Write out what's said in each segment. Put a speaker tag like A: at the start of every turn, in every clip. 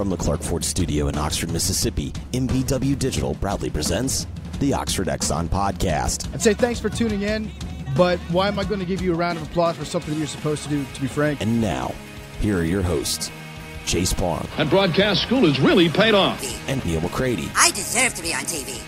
A: From the Clark Ford Studio in Oxford, Mississippi, MPW Digital proudly presents the Oxford Exxon Podcast.
B: I'd say thanks for tuning in, but why am I going to give you a round of applause for something you're supposed to do, to be frank?
A: And now, here are your hosts, Chase Parham.
C: And broadcast school has really paid off.
A: and Neal McCready.
D: I deserve to be on TV.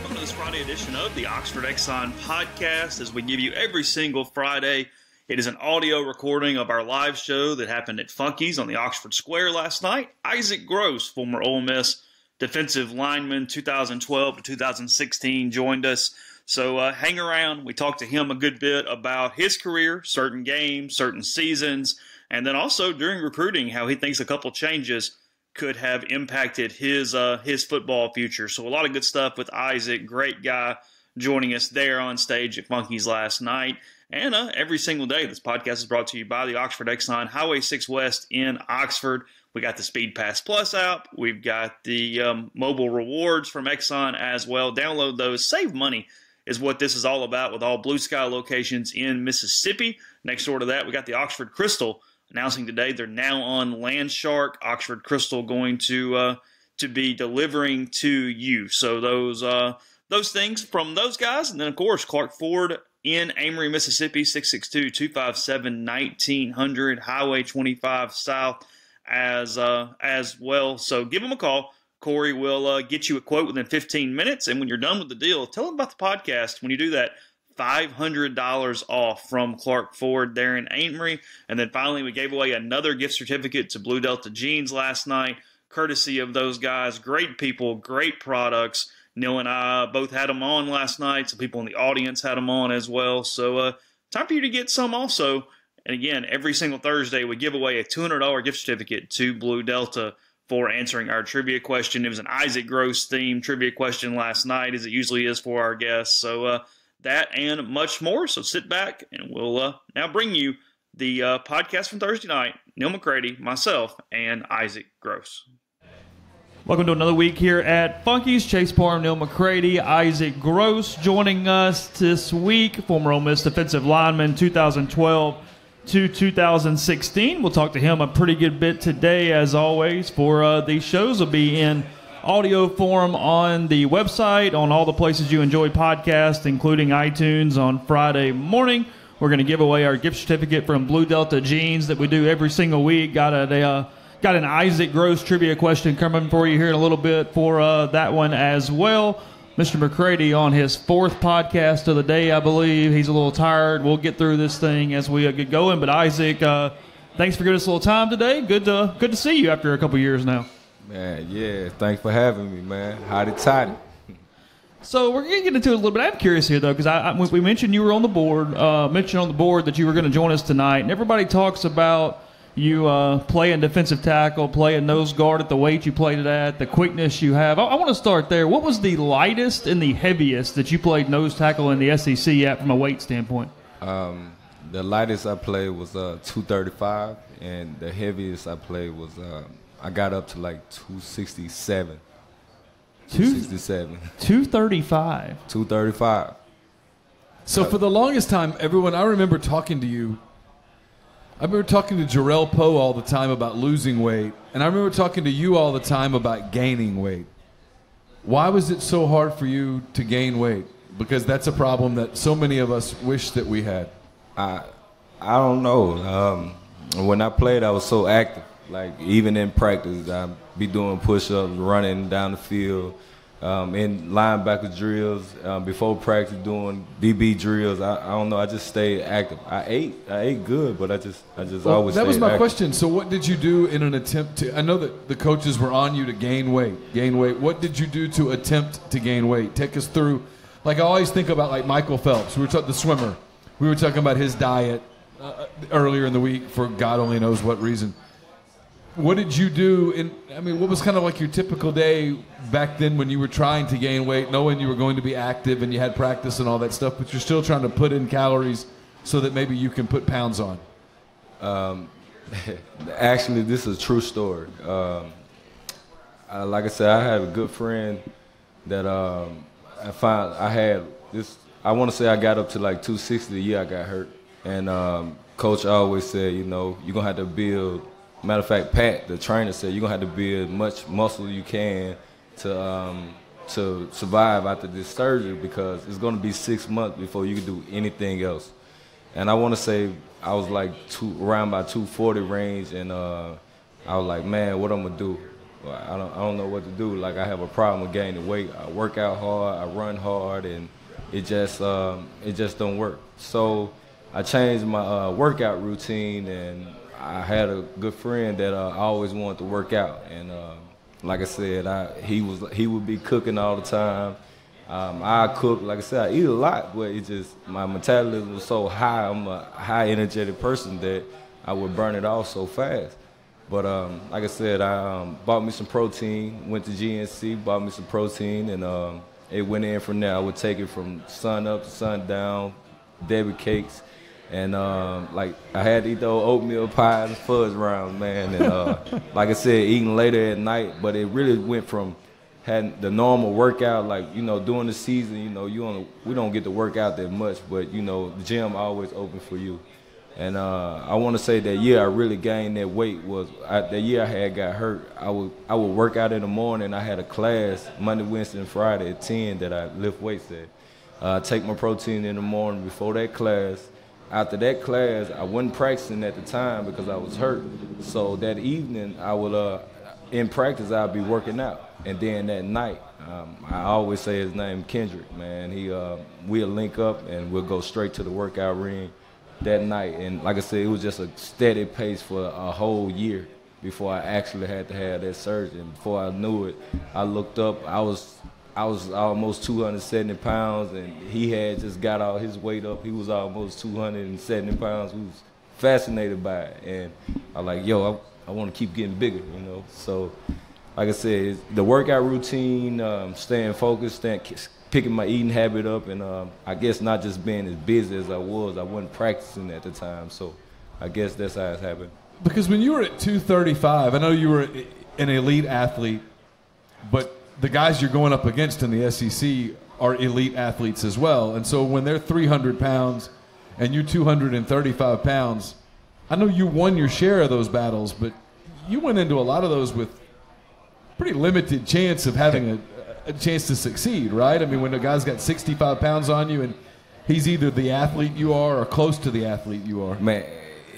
E: Welcome this Friday edition of the Oxford Exxon podcast. As we give you every single Friday, it is an audio recording of our live show that happened at Funky's on the Oxford Square last night. Issac Gross, former Ole Miss defensive lineman, 2012 to 2016, joined us. So uh, hang around. We talked to him a good bit about his career, certain games, certain seasons, and then also during recruiting, how he thinks a couple changes could have impacted his uh, his football future. So a lot of good stuff with Issac, great guy, joining us there on stage at Funky's last night. And uh, every single day, this podcast is brought to you by the Oxford Exxon Highway 6 West in Oxford. We got the Speed Pass Plus app. We've got the um, mobile rewards from Exxon as well. Download those, save money is what this is all about with all blue sky locations in Mississippi. Next door to that, we got the Oxford Crystal announcing today they're now on Landshark. Oxford Crystal going to uh, to be delivering to you. So those uh, those things from those guys, and then of course Clark Ford in Amory, Mississippi, 662-257-1900 Highway 25 South as uh, as well. So give them a call. Corey will uh, get you a quote within 15 minutes, and when you're done with the deal, tell them about the podcast. When you do that, $500 off from Clark Ford there in Amory. And then finally, we gave away another gift certificate to Blue Delta Jeans last night, courtesy of those guys. Great people, great products. Neil and I both had them on last night. Some people in the audience had them on as well. So, uh, time for you to get some also. And again, every single Thursday, we give away a $200 gift certificate to Blue Delta for answering our trivia question. It was an Issac Gross themed trivia question last night, as it usually is for our guests. So, uh, that and much more. So sit back and we'll uh, now bring you the uh, podcast from Thursday night. Neal McCready, myself, and Issac Gross.
F: Welcome to another week here at Funky's. Chase Parham, Neal McCready, Issac Gross joining us this week. Former Ole Miss defensive lineman, 2012 to 2016. We'll talk to him a pretty good bit today, as always. For uh, these shows, will be in audio form on the website, on all the places you enjoy podcasts, including iTunes on Friday morning. We're going to give away our gift certificate from Blue Delta Jeans that we do every single week. Got a uh, got an Issac Gross trivia question coming for you here in a little bit for uh, that one as well. Mr. McCready on his fourth podcast of the day, I believe. He's a little tired. We'll get through this thing as we uh, get going. But Issac, uh, thanks for giving us a little time today. Good to good to see you after a couple years now.
G: Man, yeah, thanks for having me, man. Howdy toddy.
F: So we're gonna get into it a little bit. I'm curious here though, because I, I, we mentioned you were on the board, uh, mentioned on the board that you were going to join us tonight, and everybody talks about you uh, playing defensive tackle, playing nose guard at the weight you played it at, the quickness you have. I, I want to start there. What was the lightest and the heaviest that you played nose tackle in the SEC at from a weight standpoint?
G: Um, the lightest I played was uh, 235, and the heaviest I played was uh, I got up to like 267. 267.
F: 235.
G: 235.
H: So for the longest time, everyone I remember talking to you. I remember talking to Jerrell Powe all the time about losing weight, and I remember talking to you all the time about gaining weight. Why was it so hard for you to gain weight? Because that's a problem that so many of us wish that we had.
G: I I don't know. Um, when I played, I was so active. Like even in practice, I'd be doing push-ups, running down the field, um, in linebacker drills. Um, before practice, doing DB drills. I, I don't know. I just stayed active. I ate. I ate good, but I just I just
H: Well,
G: always.
H: that was my
G: active.
H: question. So what did you do in an attempt to? I know that the coaches were on you to gain weight, gain weight. What did you do to attempt to gain weight? Take us through. Like I always think about like Michael Phelps. We were talking the swimmer. We were talking about his diet uh, earlier in the week for God only knows what reason. What did you do? In I mean, what was kind of like your typical day back then when you were trying to gain weight, knowing you were going to be active and you had practice and all that stuff, but you're still trying to put in calories so that maybe you can put pounds on.
G: Um, Actually, this is a true story. Um, I, like I said, I had a good friend that um, I found. I had this. I want to say I got up to like 260 the year I got hurt, And um, coach always said, you know, you're gonna have to build. Matter of fact, Pat, the trainer, said you're gonna have to build as much muscle you can to um, to survive after this surgery because it's gonna be six months before you can do anything else. And I want to say I was like two, around by 240 range, and uh, I was like, man, what I'm gonna do? I don't, I don't know what to do. Like I have a problem with gaining weight. I work out hard, I run hard, and it just, um, it just don't work. So I changed my uh, workout routine, and I had a good friend that uh, I always wanted to work out, and uh, like I said, I, he was, he would be cooking all the time. Um, I cook, like I said, I eat a lot, but it just my metabolism was so high. I'm a high energetic person that I would burn it off so fast. But um, like I said, I um, bought me some protein. Went to GNC, bought me some protein, and um, it went in from there. I would take it from sun up to sun down, Debbie cakes, and um, like I had to eat those oatmeal pies and fudge rounds, man. And uh, like I said, eating later at night. But it really went from had the normal workout, like you know, during the season, you know, you don't we don't get to work out that much, but you know, the gym always open for you. And uh, I want to say that year I really gained that weight was I, the year I had got hurt. I would I would work out in the morning. I had a class Monday, Wednesday, and Friday at ten that I lift weights at. Uh, take my protein in the morning before that class. After that class, I wasn't practicing at the time because I was hurt. So that evening, I would uh, in practice I'd be working out, and then that night um, I always say his name Kendrick. Man, he uh, we'll link up and we'll go straight to the workout ring that night. And like I said, it was just a steady pace for a whole year before I actually had to have that surgery. And before I knew it, I looked up. I was I was almost 270 pounds, and he had just got all his weight up. He was almost 270 pounds. We was fascinated by it, and I like, yo, I, I want to keep getting bigger, you know. So, like I said, the workout routine, um, staying focused, staying picking my eating habit up, and uh, I guess not just being as busy as I was. I wasn't practicing at the time, so I guess that's how it happened.
H: Because when you were at 235, I know you were an elite athlete, but the guys you're going up against in the SEC are elite athletes as well. And so when they're 300 pounds and you're 235 pounds, I know you won your share of those battles, but you went into a lot of those with pretty limited chance of having a, a chance to succeed, right? I mean, when a guy's got 65 pounds on you and he's either the athlete you are or close to the athlete you are.
G: Man,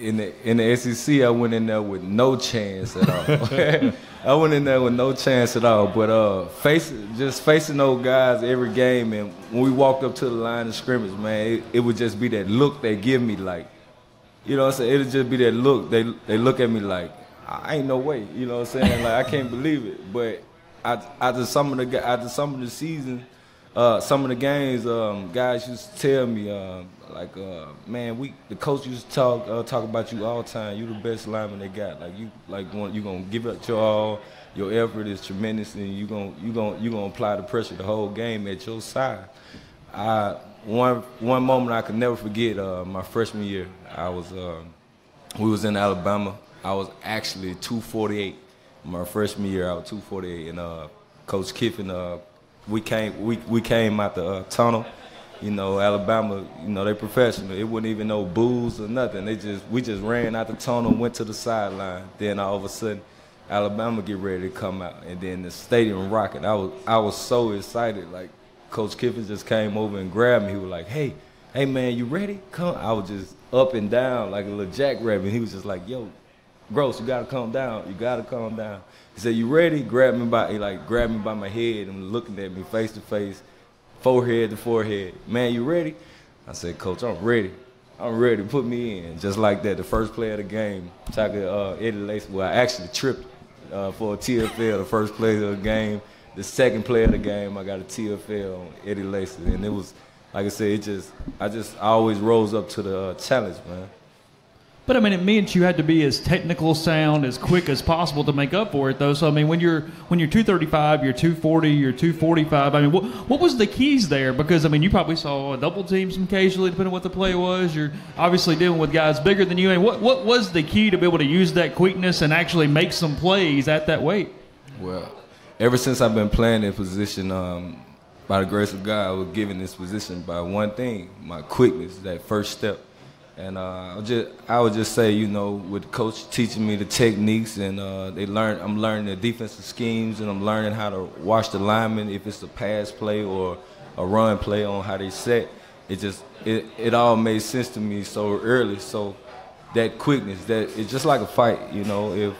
G: in the in the SEC, I went in there with no chance at all. I went in there with no chance at all. But uh, face just facing those guys every game, and when we walked up to the line of scrimmage, man, it, it would just be that look they give me, like, you know, what I'm saying it would just be that look. They they look at me like, I ain't no way, you know what I'm saying? Like I can't believe it, but after some of the after some of the season, uh, some of the games, um, guys used to tell me, uh, like, uh, man, we the coach used to talk uh, talk about you all the time. You the best lineman they got. Like you, like you gonna give up your all. Your effort is tremendous, and you gonna you gonna you gonna apply the pressure the whole game at your side. I one one moment I could never forget. Uh, my freshman year, I was uh, we was in Alabama. I was actually 248 my freshman year, I was 248, and Coach Kiffin, uh, we came we we came out the uh, tunnel. You know, Alabama, you know, they professional. It wasn't even no booze or nothing. They just we just ran out the tunnel, went to the sideline. Then all of a sudden, Alabama get ready to come out, and then the stadium rocking. I was I was so excited. Like Coach Kiffin just came over and grabbed me. He was like, "Hey, hey man, you ready? Come!" I was just up and down like a little jackrabbit. He was just like, "Yo, Gross, you gotta calm down. You gotta calm down. He said, You ready? Grab me by he like grabbed me by my head and looking at me face to face, forehead to forehead. Man, you ready? I said, Coach, I'm ready. I'm ready. Put me in. Just like that. The first play of the game, Chaka uh, Eddie Lacy. Well, I actually tripped uh, for a TFL the first play of the game. The second play of the game, I got a TFL on Eddie Lacy, and it was like I said, it just I just I always rose up to the uh, challenge, man.
E: But I mean, it meant you had to be as technical sound, as quick as possible to make up for it, though. So I mean, when you're when you're 235, you're 240, you're 245. I mean, what what was the keys there? Because I mean, you probably saw a double team some occasionally, depending on what the play was. You're obviously dealing with guys bigger than you. And what what was the key to be able to use that quickness and actually make some plays at that weight?
G: Well, ever since I've been playing in position, um, by the grace of God, I was given this position by one thing: my quickness, that first step And uh, I just I would just say, you know, with coach teaching me the techniques and uh, they learn, I'm learning the defensive schemes and I'm learning how to watch the linemen if it's a pass play or a run play on how they set. It just it, it all made sense to me so early. So that quickness, that it's just like a fight, you know. If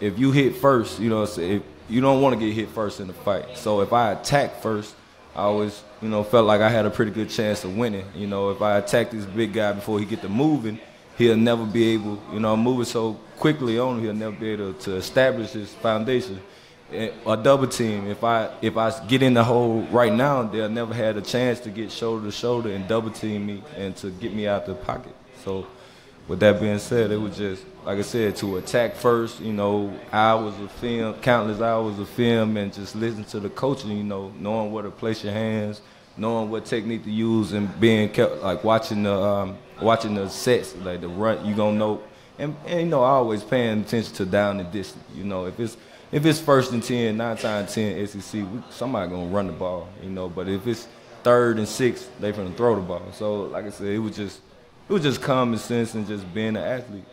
G: if you hit first, you know, if you don't want to get hit first in the fight. So if I attack first, I always, you know, felt like I had a pretty good chance of winning. You know, if I attack this big guy before he get to moving, he'll never be able, you know, moving so quickly on, he'll never be able to establish his foundation. Eh, a double team, if I if I get in the hole right now, they'll never had a chance to get shoulder to shoulder and double team me and to get me out of the pocket. So with that being said, it was just like I said to attack first. You know, hours of film, countless hours of film, and just listen to the coaching. You know, knowing where to place your hands, knowing what technique to use, and being kept like watching the um, watching the sets, like the run. You gonna know, and, and you know, always paying attention to down and distance. You know, if it's if it's first and ten, nine times ten SEC, we, somebody gonna run the ball. You know, but if it's third and six, they gonna throw the ball. So like I said, it was just it was just common sense and just being an athlete.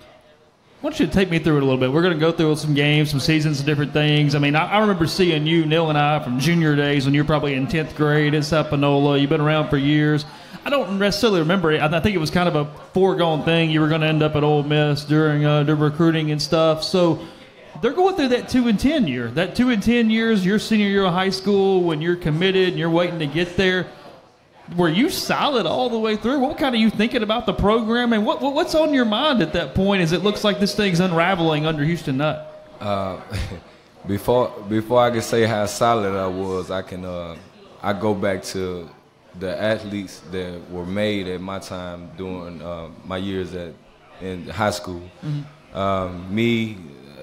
E: I want you to take me through it a little bit. We're going to go through some games, some seasons, some different things. I mean, I, I remember seeing you, Neal and I, from junior days when you're probably in 10th grade at South Panola. You've been around for years. I don't necessarily remember it. I think it was kind of a foregone thing. You were going to end up at Ole Miss during uh, the recruiting and stuff. So they're going through that 2 and 10 year. That 2 and 10 years, your senior year of high school, when you're committed and you're waiting to get there – were you solid all the way through? What kind of you thinking about the program, and what, what, what's on your mind at that point? As it looks like this thing's unraveling under Houston Nutt.
G: Uh, before before I can say how solid I was, I can uh, I go back to the athletes that were made at my time during uh, my years at in high school. Mm-hmm. Um, me,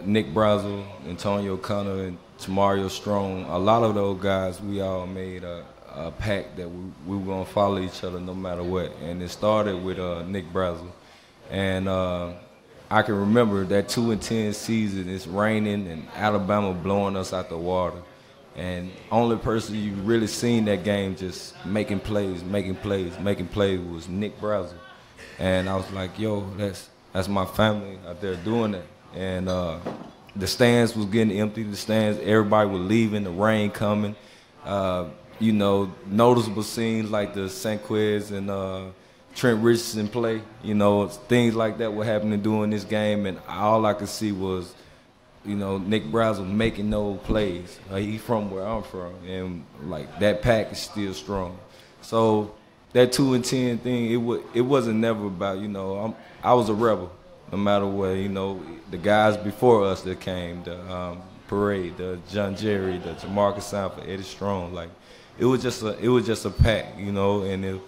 G: Nick Brassell, Antonio Conner, and Tamario Strong. A lot of those guys, we all made a pact that we, we were gonna follow each other no matter what. And it started with uh, Nick Brassell, and uh, I can remember that two and ten season. It's raining and Alabama blowing us out the water, and only person you really seen that game just making plays, making plays, making plays was Nick Brassell, and I was like, yo, that's that's my family out there doing that, and. Uh, the stands was getting empty. The stands, everybody was leaving. The rain coming. Uh, you know, noticeable scenes like the Sanquez and uh, Trent Richardson play. You know, things like that were happening during this game, and all I could see was, you know, Nick Brassell making no plays. Like, he from where I'm from, and like that pack is still strong. So that two and ten thing, it was it wasn't never about you know I'm, I was a rebel, no matter what. You know, the guys before us that came, the um, parade, the John Jerry, the Jamarca Sanford, Eddie Strong, like it was just a it was just a pack, you know, and it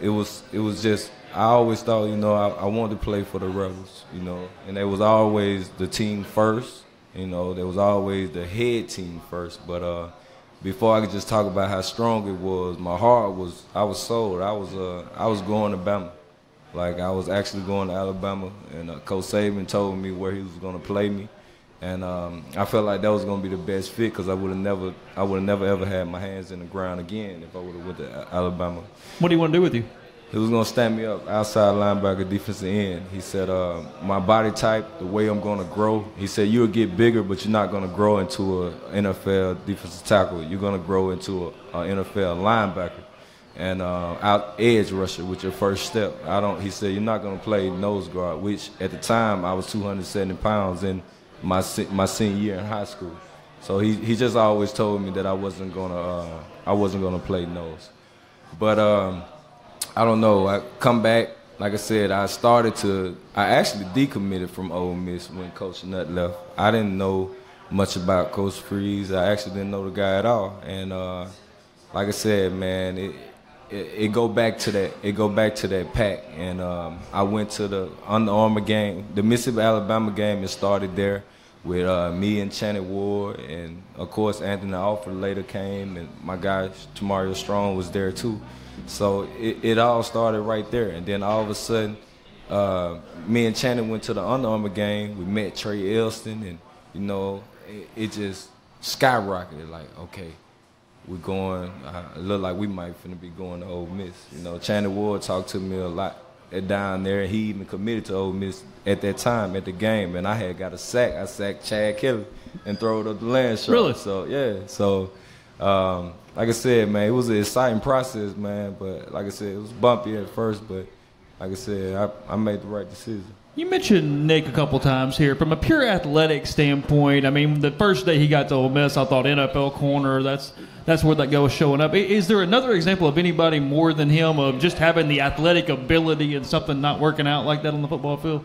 G: it was it was just I always thought, you know, I, I wanted to play for the Rebels, you know, and there was always the team first, you know, there was always the head team first. But uh, before I could just talk about how strong it was, my heart was I was sold. I was uh I was going to Bama, like I was actually going to Alabama, and uh, Coach Saban told me where he was going to play me and um, I felt like that was gonna be the best fit because I would have never, I would have never ever had my hands in the ground again if I would have went to Alabama.
E: What do you want to do with you?
G: He was gonna stand me up outside linebacker, defensive end. He said, uh, "My body type, the way I'm gonna grow." He said, "You'll get bigger, but you're not gonna grow into an NFL defensive tackle. You're gonna grow into an NFL linebacker." and uh, out edge rusher with your first step. I don't. He said you're not going to play nose guard, which at the time I was 270 pounds and my my senior year in high school. So he he just always told me that I wasn't gonna uh, I wasn't gonna play nose. But um, I don't know. I come back. Like I said, I started to. I actually decommitted from Ole Miss when Coach Nutt left. I didn't know much about Coach Freeze. I actually didn't know the guy at all. And uh, like I said, man, it, it, it, go back to that. It go back to that pack. And um, I went to the Under Armour game, the Mississippi Alabama game. It started there with uh, me and Channing Ward, and of course Anthony Alford later came, and my guy Tamario Strong was there too. So it, it all started right there, and then all of a sudden, uh, me and Channing went to the Under Armour game. We met Trae Elston, and you know, it, it just skyrocketed. Like, okay, we're going. Uh, it looked like we might finna be going to Ole Miss. You know, Channing Ward talked to me a lot at down there. He even committed to Ole Miss at that time at the game, and I had got a sack. I sacked Chad Kelly and throw it up the land shot.
I: Really?
G: So yeah. So um, like I said, man, it was an exciting process, man. But like I said, it was bumpy at first, but like I said, I, I made the right decision.
I: You mentioned Nick a couple times here. From a pure athletic standpoint, I mean, the first day he got to Ole Miss, I thought NFL corner. That's that's where that guy was showing up. Is there another example of anybody more than him of just having the athletic ability and something not working out like that on the football field?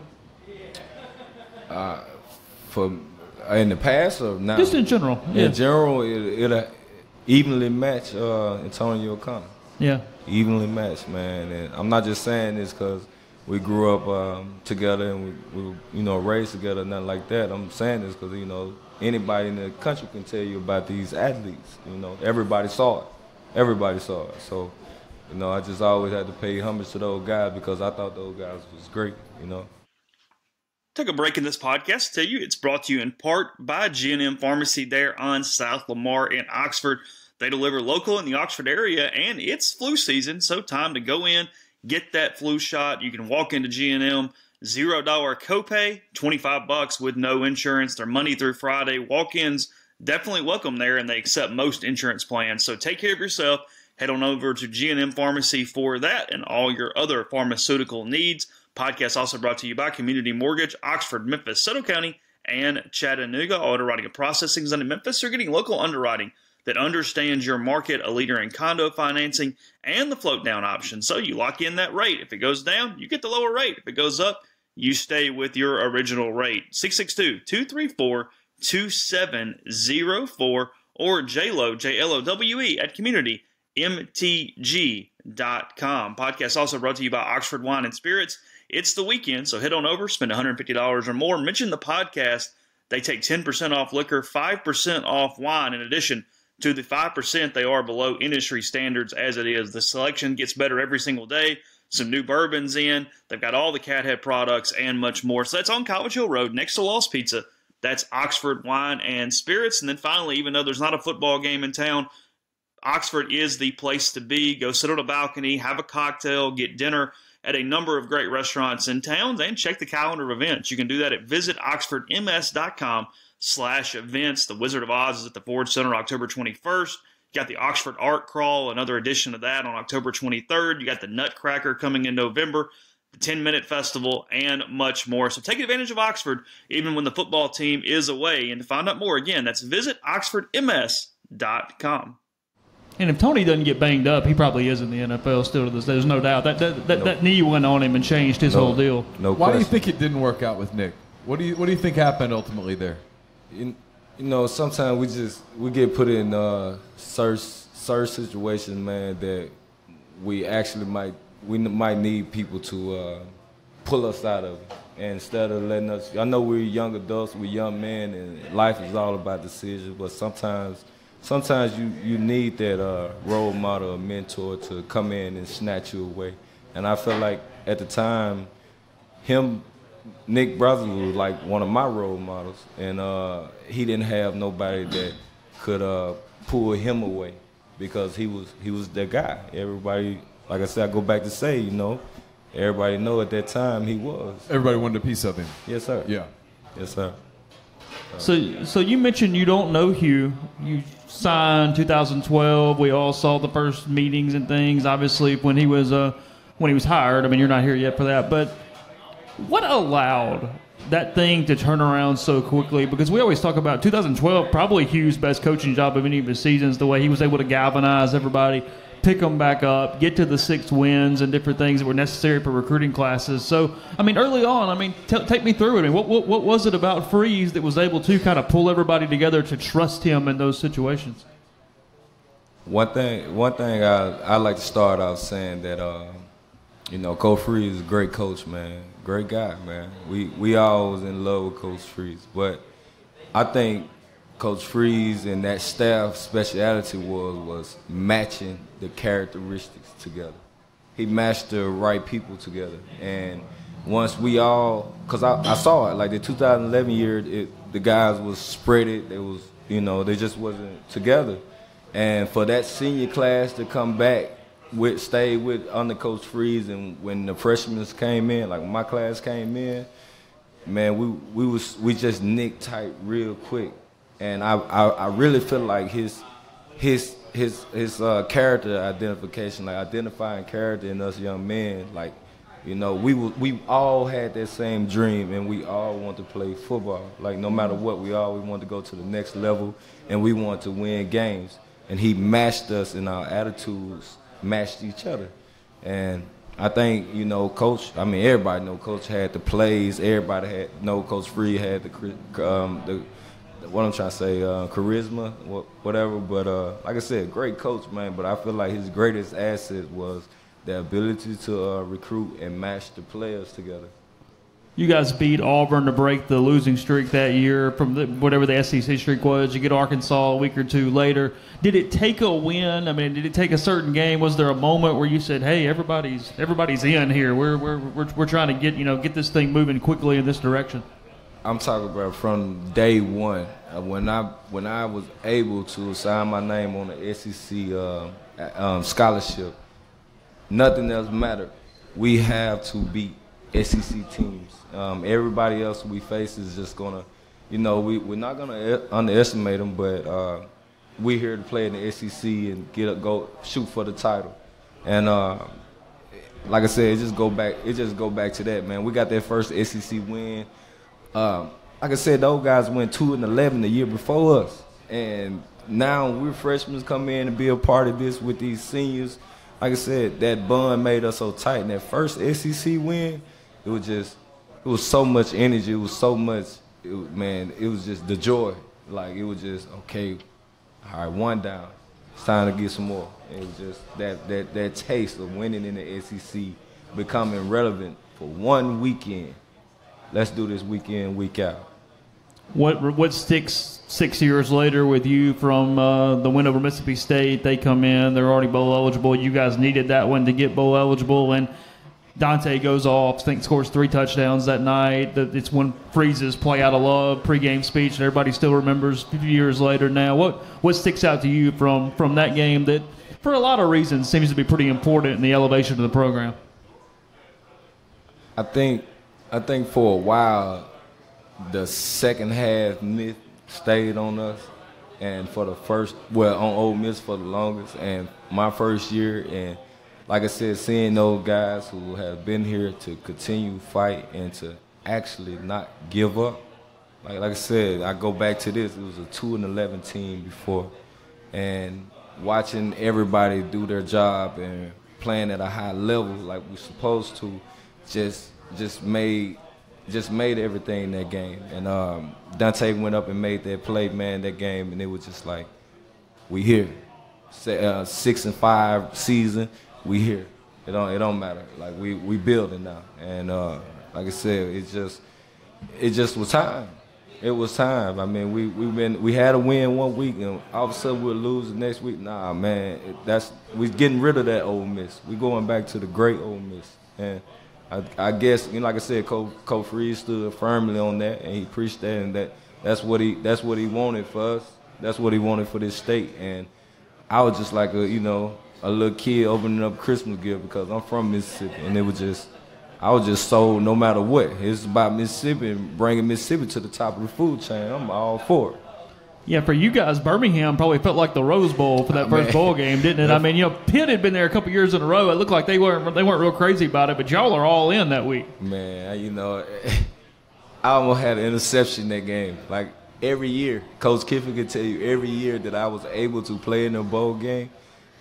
G: Uh, for uh, in the past or now?
I: Just in general, yeah.
G: In general, it, it'll uh, evenly match uh, Antonio O'Connor.
I: Yeah.
G: evenly matched, man. And I'm not just saying this because we grew up um, together and we, we, you know, raised together, nothing like that. I'm saying this because you know anybody in the country can tell you about these athletes. You know, everybody saw it. Everybody saw it. So, you know, I just always had to pay homage to those guys because I thought those guys was great. You know.
E: Take a break in this podcast. Tell you it's brought to you in part by G&M Pharmacy there on South Lamar in Oxford. They deliver local in the Oxford area, and it's flu season, so time to go in, get that flu shot. You can walk into G&M, zero dollar copay, twenty five bucks with no insurance. They're Monday through Friday. Walk-ins definitely welcome there, and they accept most insurance plans. So take care of yourself. Head on over to G&M Pharmacy for that and all your other pharmaceutical needs. Podcast also brought to you by Community Mortgage, Oxford, Memphis, Soto County, and Chattanooga. All underwriting and processing is in Memphis. You're getting local underwriting that understands your market, a leader in condo financing, and the float down option. So you lock in that rate. If it goes down, you get the lower rate. If it goes up, you stay with your original rate. 662 234 2704 or JLO, J L O W E, at communitymtg.com. Podcast also brought to you by Oxford Wine and Spirits. It's the weekend, so head on over, spend $150 or more, mention the podcast. They take 10% off liquor, 5% off wine, in addition to the 5% they are below industry standards as it is. The selection gets better every single day. Some new bourbons in. They've got all the Cathead products and much more. So that's on College Hill Road next to Lost Pizza. That's Oxford Wine and Spirits. And then finally, even though there's not a football game in town, Oxford is the place to be. Go sit on a balcony, have a cocktail, get dinner at a number of great restaurants in towns, and check the calendar of events. You can do that at visitoxfordms.com slash events. The Wizard of Oz is at the Ford Center October 21st. You got the Oxford Art Crawl, another edition of that on October 23rd. You got the Nutcracker coming in November, the 10 Minute Festival, and much more. So take advantage of Oxford even when the football team is away. And to find out more, again, that's visitoxfordms.com.
I: And if Tony doesn't get banged up, he probably is in the NFL still to this day. There's no doubt. That that, that, that knee went on him and changed his
G: No-
I: whole deal.
G: No
H: Why do you think it didn't work out with Nick? What do you What do you think happened ultimately there?
G: You, you know, sometimes we just we get put in uh, certain certain situations, man, that we actually might we might need people to uh, pull us out of. And instead of letting us, I know we're young adults, we're young men, and life is all about decisions. But sometimes, sometimes you you need that uh, role model, or mentor to come in and snatch you away. And I felt like at the time, him Nick Brothers was like one of my role models, and uh, he didn't have nobody that could uh, pull him away because he was he was the guy. Everybody, like I said, I go back to say, you know, everybody know at that time he was.
H: Everybody wanted a piece of him.
G: Yes, sir.
H: Yeah.
G: Yes, sir.
I: So, so you mentioned you don't know Hugh. You signed 2012. We all saw the first meetings and things. Obviously, when he was uh, when he was hired. I mean, you're not here yet for that. But what allowed that thing to turn around so quickly? Because we always talk about 2012, probably Hugh's best coaching job of any of his seasons. The way he was able to galvanize everybody, pick them back up, get to the six wins and different things that were necessary for recruiting classes. So, I mean, early on, I mean, t- take me through it. I mean, what, what, what was it about Freeze that was able to kind of pull everybody together to trust him in those situations?
G: One thing, one thing I I like to start off saying that uh, you know, Coach Freeze is a great coach, man. Great guy, man. We we all was in love with Coach Freeze, but I think Coach Freeze and that staff speciality was was matching the characteristics together. He matched the right people together, and once we all, cause I, I saw it like the 2011 year, it, the guys was spread it. They was you know they just wasn't together, and for that senior class to come back with stayed with under Coach Freeze, and when the freshmen came in, like my class came in, man, we we was we just nicked tight real quick, and I I, I really feel like his his his his uh, character identification, like identifying character in us young men, like you know, we we all had that same dream, and we all want to play football. Like no matter what, we all we want to go to the next level, and we want to win games. And he matched us in our attitudes, matched each other, and I think you know, coach. I mean, everybody know coach had the plays. Everybody had know coach Free had the um, the what I'm trying to say, uh, charisma, whatever. But uh, like I said, great coach, man. But I feel like his greatest asset was the ability to uh, recruit and match the players together.
E: You guys beat Auburn to break the losing streak that year from the, whatever the SEC streak was. You get Arkansas a week or two later. Did it take a win? I mean, did it take a certain game? Was there a moment where you said, "Hey, everybody's everybody's in here. We're we're we're, we're trying to get you know get this thing moving quickly in this direction."
G: I'm talking about from day one uh, when I when I was able to sign my name on the SEC uh, um, scholarship. Nothing else mattered. We have to beat SEC teams. Um, everybody else we face is just gonna, you know, we we're not gonna underestimate them, but uh, we're here to play in the SEC and get a go shoot for the title. And uh, like I said, it just go back. It just go back to that man. We got that first SEC win. Um, like I said, those guys went two and eleven the year before us, and now we're freshmen come in and be a part of this with these seniors. Like I said, that bond made us so tight. And that first SEC win, it was just it was so much energy. It was so much, it man. It was just the joy. Like it was just okay. All right, one down. It's time to get some more. It was just that that that taste of winning in the SEC, becoming relevant for one weekend. Let's do this weekend, week out.
E: What what sticks six years later with you from uh, the win over Mississippi State? They come in, they're already bowl eligible. You guys needed that one to get bowl eligible, and Donte goes off, think scores three touchdowns that night. It's when Freeze's play out of love pregame speech, and everybody still remembers a few years later. Now, what what sticks out to you from from that game that, for a lot of reasons, seems to be pretty important in the elevation of the program?
G: I think I think for a while, the second half myth stayed on us, and for the first well on Ole Miss for the longest, and my first year and like I said, seeing those guys who have been here to continue fight and to actually not give up. Like, like I said, I go back to this. It was a two and eleven team before, and watching everybody do their job and playing at a high level like we're supposed to, just just made just made everything in that game. And um, Donte went up and made that play, man, that game, and it was just like, we here. Uh, six and five season, we here. It don't it don't matter. Like we we building now, and uh, like I said, it just it just was time. It was time. I mean, we we been we had a win one week, and all of a sudden we'll lose the next week. Nah, man, it, that's we getting rid of that Ole Miss. We going back to the great Ole Miss, and I, I guess you know, like I said, Coach, Coach Freeze stood firmly on that, and he preached that, and that that's what he that's what he wanted for us. That's what he wanted for this state, and I was just like a you know a little kid opening up Christmas gift because I'm from Mississippi, and it was just, I was just sold no matter what. It's about Mississippi and bringing Mississippi to the top of the food chain. I'm all for it.
E: Yeah, for you guys, Birmingham probably felt like the Rose Bowl for that first bowl game, didn't it? I mean, you know, Pitt had been there a couple years in a row. It looked like they weren't they weren't real crazy about it, but y'all are all in that week.
G: Man, you know, I almost had an interception that game. Like every year, Coach Kiffin could tell you every year that I was able to play in a bowl game.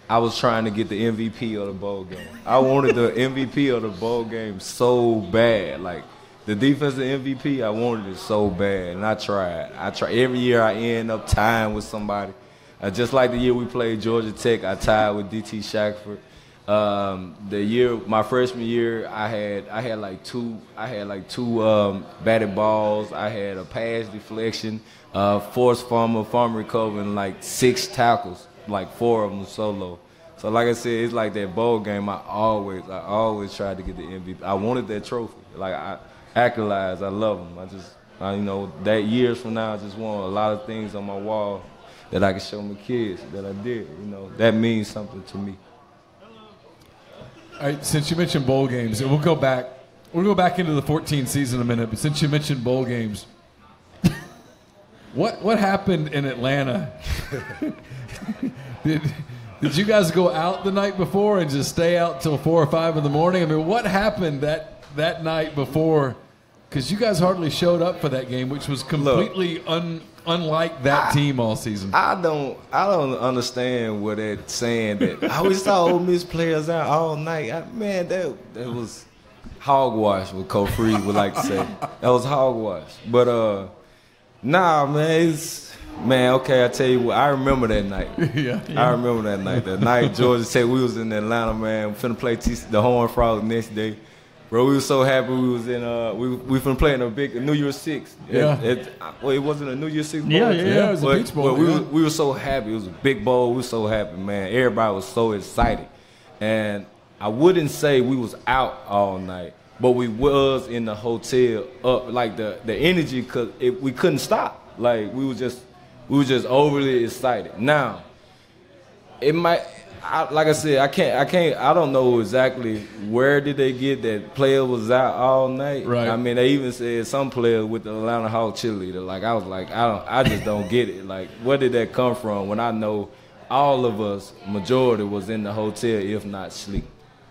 G: I was trying to get the MVP of the bowl game. I wanted the MVP of the bowl game so bad. Like the defensive MVP, I wanted it so bad, and I tried. I tried every year. I end up tying with somebody. Uh, just like the year we played Georgia Tech, I tied with DT Shackelford. Um, the year my freshman year, I had I had like two I had like two um, batted balls. I had a pass deflection, uh, forced fumble, fumble recovery, and like six tackles like four of them solo. So like I said, it's like that bowl game. I always, I always tried to get the MVP. I wanted that trophy. Like I accolades, I love them. I just, I, you know, that years from now, I just want a lot of things on my wall that I can show my kids that I did. You know, that means something to me.
H: All right, since you mentioned bowl games, and we'll go back. We'll go back into the 14 season a minute. But since you mentioned bowl games, what what happened in Atlanta? did did you guys go out the night before and just stay out till four or five in the morning? I mean, what happened that that night before? Because you guys hardly showed up for that game, which was completely un, unlike that
G: I-
H: team all season.
G: I don't I don't understand what they're saying that I always saw Ole Miss players out all night. I, man, that that was hogwash what Coach Freeze would like to say. That was hogwash. But uh nah man, it's man, okay, I tell you what, I remember that night.
H: yeah.
G: I remember that night. That night Georgia Tech, we was in Atlanta, man. We finna play TC, the Horn Frogs next day. Bro, we was so happy we was in uh we we finna play in a big New Year's Six.
H: Yeah.
G: It, it, well, it wasn't a New Year's Six bowl.
E: Yeah, yeah,
H: yeah, it was a
G: But-
H: Peach bowl,
G: but we,
H: yeah.
G: was, we were so happy. It was a big bowl. We were so happy, man. Everybody was so excited. And I wouldn't say we was out all night, but we was in the hotel up like the the energy cause we couldn't stop. Like we was just we was just overly excited. Now, it might I, like I said, I can't I can't I don't know exactly where did they get that player was out all night.
H: Right.
G: I mean they even said some players with the Atlanta Hawk cheerleader. Like I was like, I don't I just don't get it. Like where did that come from when I know all of us, majority was in the hotel, if not sleep.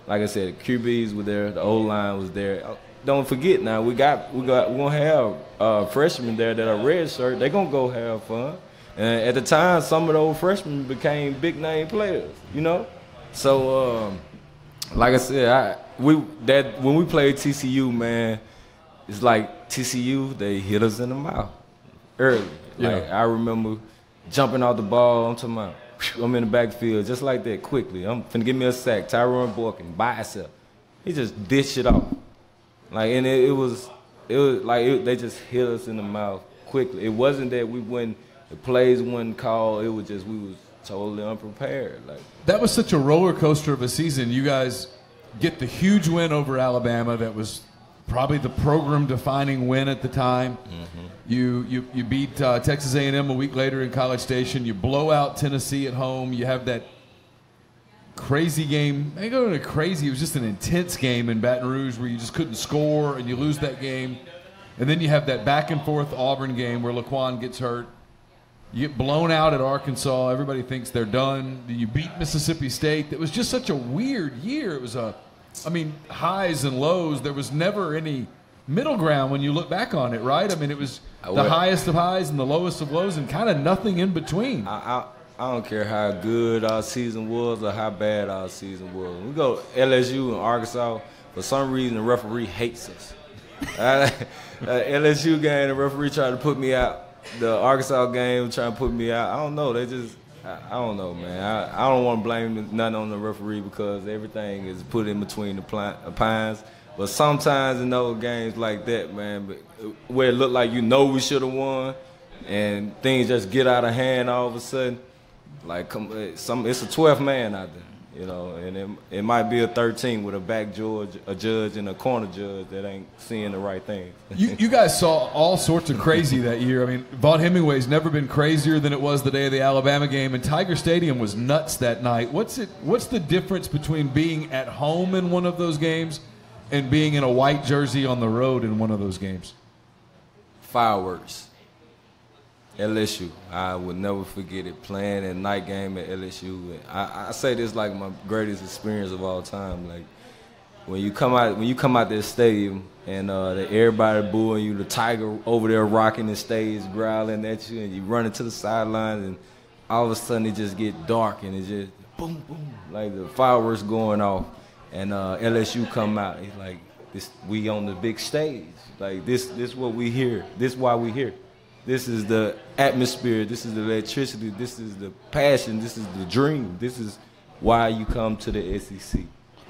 G: Like I said, the QBs were there, the O line was there. Uh, Don't forget now, we got we got we gonna have uh, freshmen there that are red shirt. They gonna go have fun. And at the time, some of those freshmen became big name players. You know, so um, like I said, I we that when we played TCU, man, it's like TCU they hit us in the mouth early. Like
H: Yeah.
G: I remember jumping off the ball. I'm talking about I'm in the backfield just like that quickly. I'm finna give me a sack. Trevone Boykin by himself. He just dished it off. Like and it, it was it was like it, they just hit us in the mouth quickly. It wasn't that we wouldn't the plays wasn't called. It was just we was totally unprepared. Like
H: That was such a roller coaster of a season. You guys get the huge win over Alabama. That was probably the program-defining win at the time. You you you beat uh, Texas A&M a week later in College Station. You blow out Tennessee at home. You have that crazy game. I go to crazy. It was just an intense game in Baton Rouge where you just couldn't score and you lose that game. And then you have that back and forth Auburn game where Laquon gets hurt. You get blown out at Arkansas. Everybody thinks they're done. You beat Mississippi State. It was just such a weird year. It was a, I mean, highs and lows. There was never any middle ground when you look back on it, right? I mean, it was the highest of highs and the lowest of lows, and kind of nothing in between.
G: I, I I don't care how good our season was or how bad our season was. We go LSU and Arkansas. For some reason, the referee hates us. uh, LSU game, the referee tried to put me out. The Arkansas game trying to put me out. I don't know. They just, I, I don't know, man. I, I don't want to blame nothing on the referee because everything is put in between the uh, pines. But sometimes in those games like that, man, but where it looked like you know we should have won, and things just get out of hand all of a sudden, like come, eh, some, it's a 12th man out there, you know, and it, it might be a 13 with a back judge, a judge and a corner judge that ain't seeing the right thing.
H: You, you guys saw all sorts of crazy that year. I mean, Vaught-Hemingway's never been crazier than it was the day of the Alabama game, and Tiger Stadium was nuts that night. What's it? What's the difference between being at home in one of those games and being in a white jersey on the road in one of those games?
G: Fireworks. LSU. I would never forget it. Playing a night game at LSU. I, I say this like my greatest experience of all time. Like when you come out when you come out this stadium and uh, the, everybody booing you, the tiger over there rocking the stage, growling at you, and you run into the sideline, and all of a sudden it just get dark and it just boom boom like the fireworks going off, and uh, LSU come out. It's like this we on the big stage. Like this this what we hear. This why we here. This is the atmosphere. This is the electricity. This is the passion. This is the dream. This is why you come to the SEC.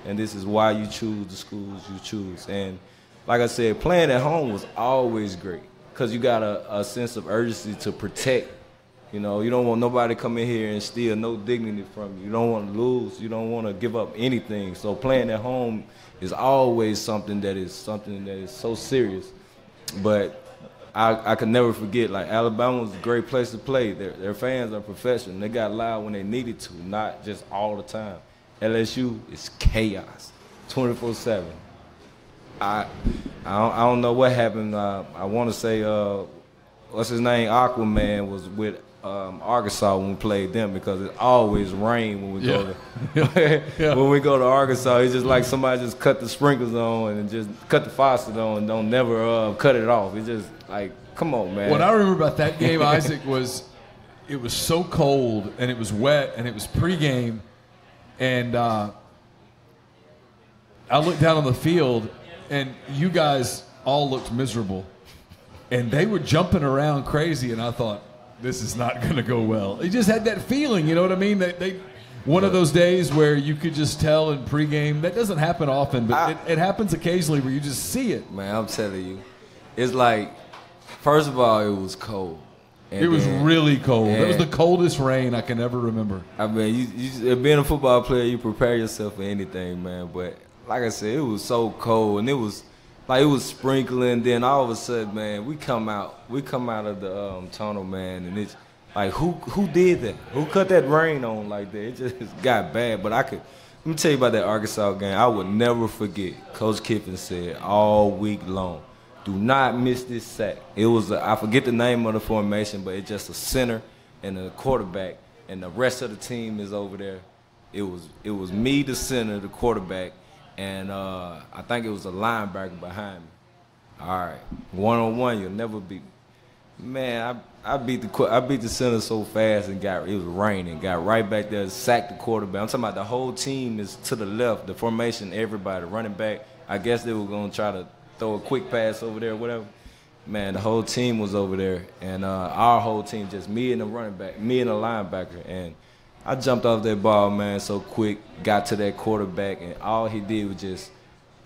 G: And this is why you choose the schools you choose. And like I said, playing at home was always great because you got a, a sense of urgency to protect. You know, you don't want nobody come in here and steal no dignity from you. You don't want to lose. You don't want to give up anything. So playing at home is always something that is something that is so serious. But I, I can never forget, like Alabama was a great place to play. Their, their fans are professional. They got loud when they needed to, not just all the time. LSU is chaos. 24 7. I, I don't, I don't know what happened. Uh, I want to say, uh, what's his name? Aquaman was with um, Arkansas when we played them because it always rained when we go to
H: Yeah.
G: when we go to Arkansas. It's just like somebody just cut the sprinklers on and just cut the faucet on and don't never uh, cut it off. It's just like, come on, man.
H: What I remember about that game, Issac, was it was so cold and it was wet and it was pregame, and uh, I looked down on the field and you guys all looked miserable, and they were jumping around crazy, and I thought this is not going to go well. You just had that feeling, you know what I mean? They, they one of those days where you could just tell in pregame that doesn't happen often, but
G: I-
H: it, it happens occasionally where you just see it.
G: man, I'm telling you, it's like, first of all, it was cold.
H: It was
G: then-
H: really cold. It was the coldest rain I can ever remember.
G: I mean, you, you being a football player, you prepare yourself for anything, man. But like I said, it was so cold, and it was like it was sprinkling. Then all of a sudden, man, we come out, we come out of the um, tunnel, man, and it's like who who did that? Who cut that rain on like that? It just got bad. But I could let me tell you about that Arkansas game. I would never forget. Coach Kiffin said all week long. Do not miss this sack. It was a, I forget the name of the formation, but it's just a center and a quarterback, and the rest of the team is over there. It was it was me, the center, the quarterback, and uh, I think it was a linebacker behind me. All right, one on one, you'll never beat. Man, I, I beat the I beat the center so fast and got it was raining. Got right back there, sacked the quarterback. I'm talking about the whole team is to the left, the formation, everybody running back. I guess they were gonna try to throw a quick pass over there, whatever. Man, the whole team was over there, and uh, our whole team, just me and the running back, me and the linebacker, and I jumped off that ball, man, so quick, got to that quarterback, and all he did was just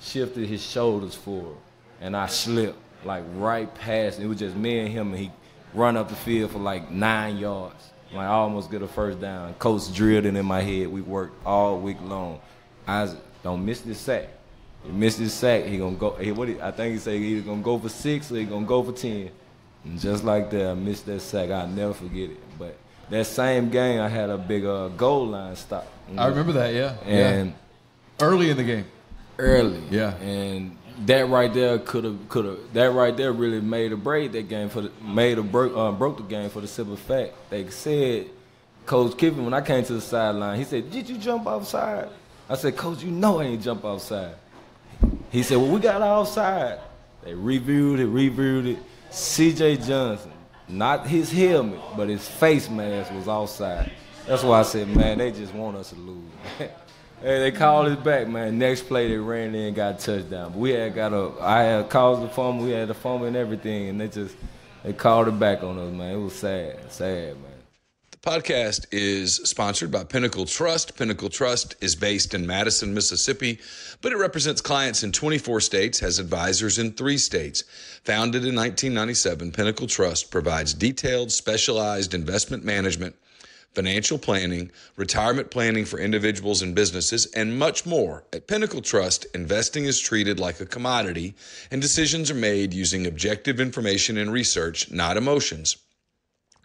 G: shifted his shoulders forward, and I slipped like right past. It was just me and him, and he run up the field for like nine yards. Like I almost get a first down. Coach drilled it in my head. We worked all week long. Issac, don't miss this sack. You miss this sack, he gonna go. He, what he, I think he said he gonna go for six or he gonna go for ten. And just like that, I missed that sack. I'll never forget it. But that same game, I had a big uh, goal line stop.
H: I remember that, yeah.
G: And
H: yeah. early in the game.
G: early.
H: Yeah.
G: And that right there could have could have that right there really made a break that game for the made broke uh, broke the game for the simple fact they said Coach Kiffin when I came to the sideline he said did you jump outside I said Coach you know I ain't jump outside he said well we got outside they reviewed it reviewed it C.J. Johnson not his helmet but his face mask was outside that's why I said man they just want us to lose. Hey, they called us back, man. Next play, they ran in and got touchdown. But we had got a, I had caused the fumble, we had the fumble and everything, and they just, they called it back on us, man. It was sad, sad, man.
J: Podcast is sponsored by Pinnacle Trust. Pinnacle Trust is based in Madison, Mississippi, but it represents clients in 24 states, has advisors in three states. Founded in 1997, Pinnacle Trust provides detailed, specialized investment management, financial planning, retirement planning for individuals and businesses, and much more. At Pinnacle Trust, investing is treated like a commodity, and decisions are made using objective information and research, not emotions.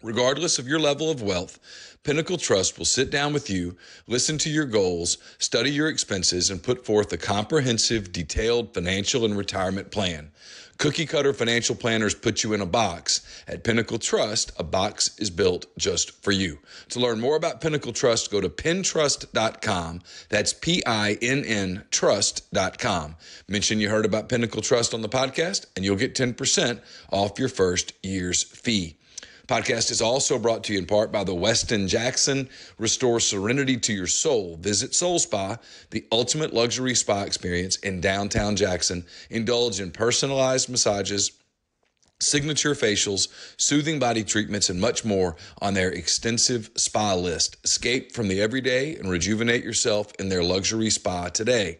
J: Regardless of your level of wealth, Pinnacle Trust will sit down with you, listen to your goals, study your expenses, and put forth a comprehensive, detailed financial and retirement plan. Cookie cutter financial planners put you in a box. At Pinnacle Trust, a box is built just for you. To learn more about Pinnacle Trust, go to pintrust.com. That's P I N N trust.com. Mention you heard about Pinnacle Trust on the podcast, and you'll get 10% off your first year's fee. Podcast is also brought to you in part by the Westin Jackson. Restore serenity to your soul. Visit Soul Spa, the ultimate luxury spa experience in downtown Jackson. Indulge in personalized massages, signature facials, soothing body treatments, and much more on their extensive spa list. Escape from the everyday and rejuvenate yourself in their luxury spa today.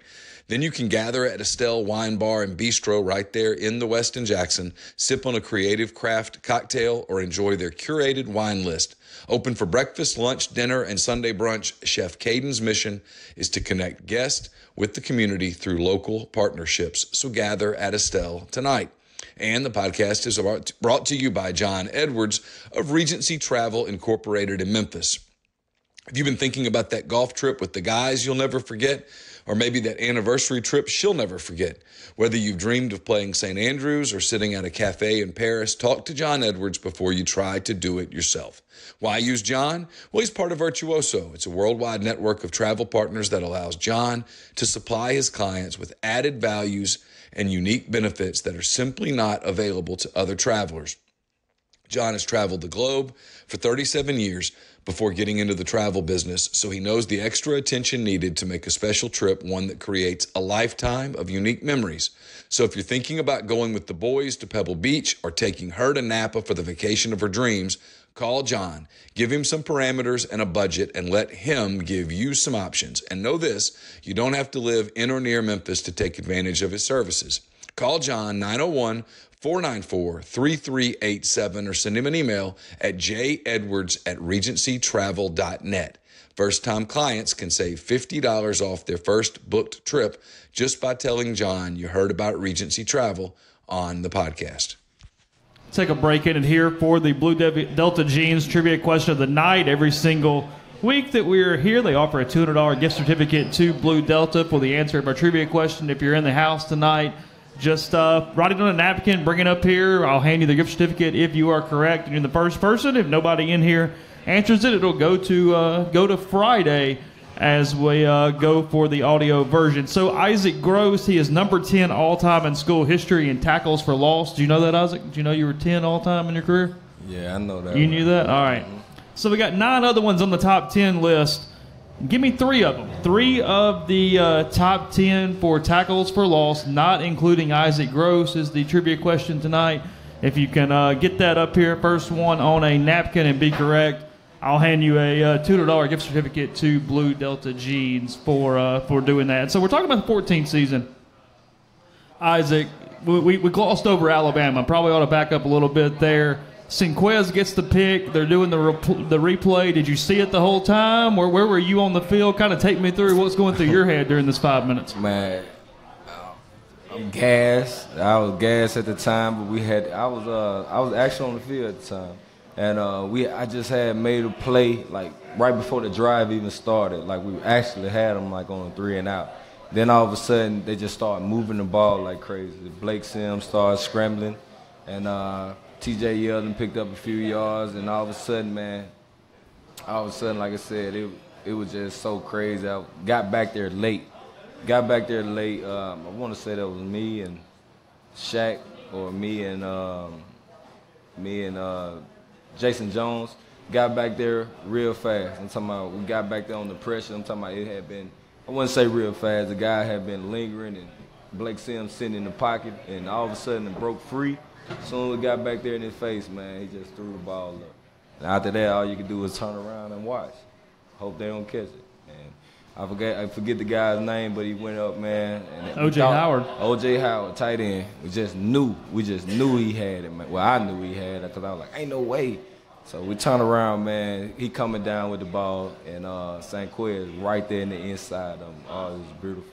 J: Then you can gather at Estelle Wine Bar and Bistro right there in the Westin Jackson, sip on a creative craft cocktail, or enjoy their curated wine list. Open for breakfast, lunch, dinner, and Sunday brunch, Chef Caden's mission is to connect guests with the community through local partnerships. So gather at Estelle tonight. And the podcast is brought to you by John Edwards of Regency Travel Incorporated in Memphis. If you've been thinking about that golf trip with the guys you'll never forget, Or maybe that anniversary trip she'll never forget. Whether you've dreamed of playing St. Andrews or sitting at a cafe in Paris, talk to John Edwards before you try to do it yourself. Why use John? Well, he's part of Virtuoso. It's a worldwide network of travel partners that allows John to supply his clients with added values and unique benefits that are simply not available to other travelers. John has traveled the globe for 37 years before getting into the travel business, so he knows the extra attention needed to make a special trip one that creates a lifetime of unique memories. So if you're thinking about going with the boys to Pebble Beach or taking her to Napa for the vacation of her dreams, call John, give him some parameters and a budget, and let him give you some options. And know this you don't have to live in or near Memphis to take advantage of his services. Call John 901 494 3387 or send him an email at jedwards at regencytravel.net. First time clients can save $50 off their first booked trip just by telling John you heard about Regency Travel on the podcast.
E: Take a break in it here for the Blue Delta Jeans trivia question of the night. Every single week that we're here, they offer a $200 gift certificate to Blue Delta for the answer of our trivia question. If you're in the house tonight, just uh, write it on a napkin, bring it up here. I'll hand you the gift certificate if you are correct. And you're the first person. If nobody in here answers it, it'll go to uh, go to Friday as we uh, go for the audio version. So Issac Gross, he is number ten all time in school history in tackles for loss. Do you know that, Issac? Do you know you were ten all time in your career?
G: Yeah, I know that.
E: You knew that. All right. So we got nine other ones on the top ten list. Give me three of them. Three of the uh, top 10 for tackles for loss, not including Issac Gross, is the trivia question tonight. If you can uh, get that up here, first one on a napkin and be correct, I'll hand you a uh, $200 gift certificate to Blue Delta Jeans for, uh, for doing that. So we're talking about the 14th season. Issac, we, we, we glossed over Alabama. Probably ought to back up a little bit there. Senquez gets the pick. They're doing the the replay. Did you see it the whole time? Or where were you on the field? Kind of take me through what's going through your head during this five minutes.
G: Man, I'm gassed. I was gassed at the time, but we had I was uh I was actually on the field at the time, and uh, we I just had made a play like right before the drive even started. Like we actually had them like on a three and out. Then all of a sudden they just started moving the ball like crazy. Blake Sims started scrambling, and. uh TJ Yeldon picked up a few yards, and all of a sudden, man, all of a sudden, like I said, it it was just so crazy. I got back there late. Got back there late. Um, I want to say that was me and Shaq, or me and um, me and uh, Jason Jones. Got back there real fast. I'm talking about we got back there on the pressure. I'm talking about it had been. I wouldn't say real fast. The guy had been lingering, and Blake Sims sitting in the pocket, and all of a sudden it broke free. Soon we got back there in his face, man, he just threw the ball up. And after that, all you can do is turn around and watch. Hope they don't catch it. And I forget I forget the guy's name, but he went up, man.
E: OJ Howard.
G: OJ Howard, tight end. We just knew. We just knew he had it, man. Well, I knew he had it because I was like, ain't no way. So we turn around, man. He coming down with the ball, and uh, Senquez right there in the inside of him. Oh, it was beautiful.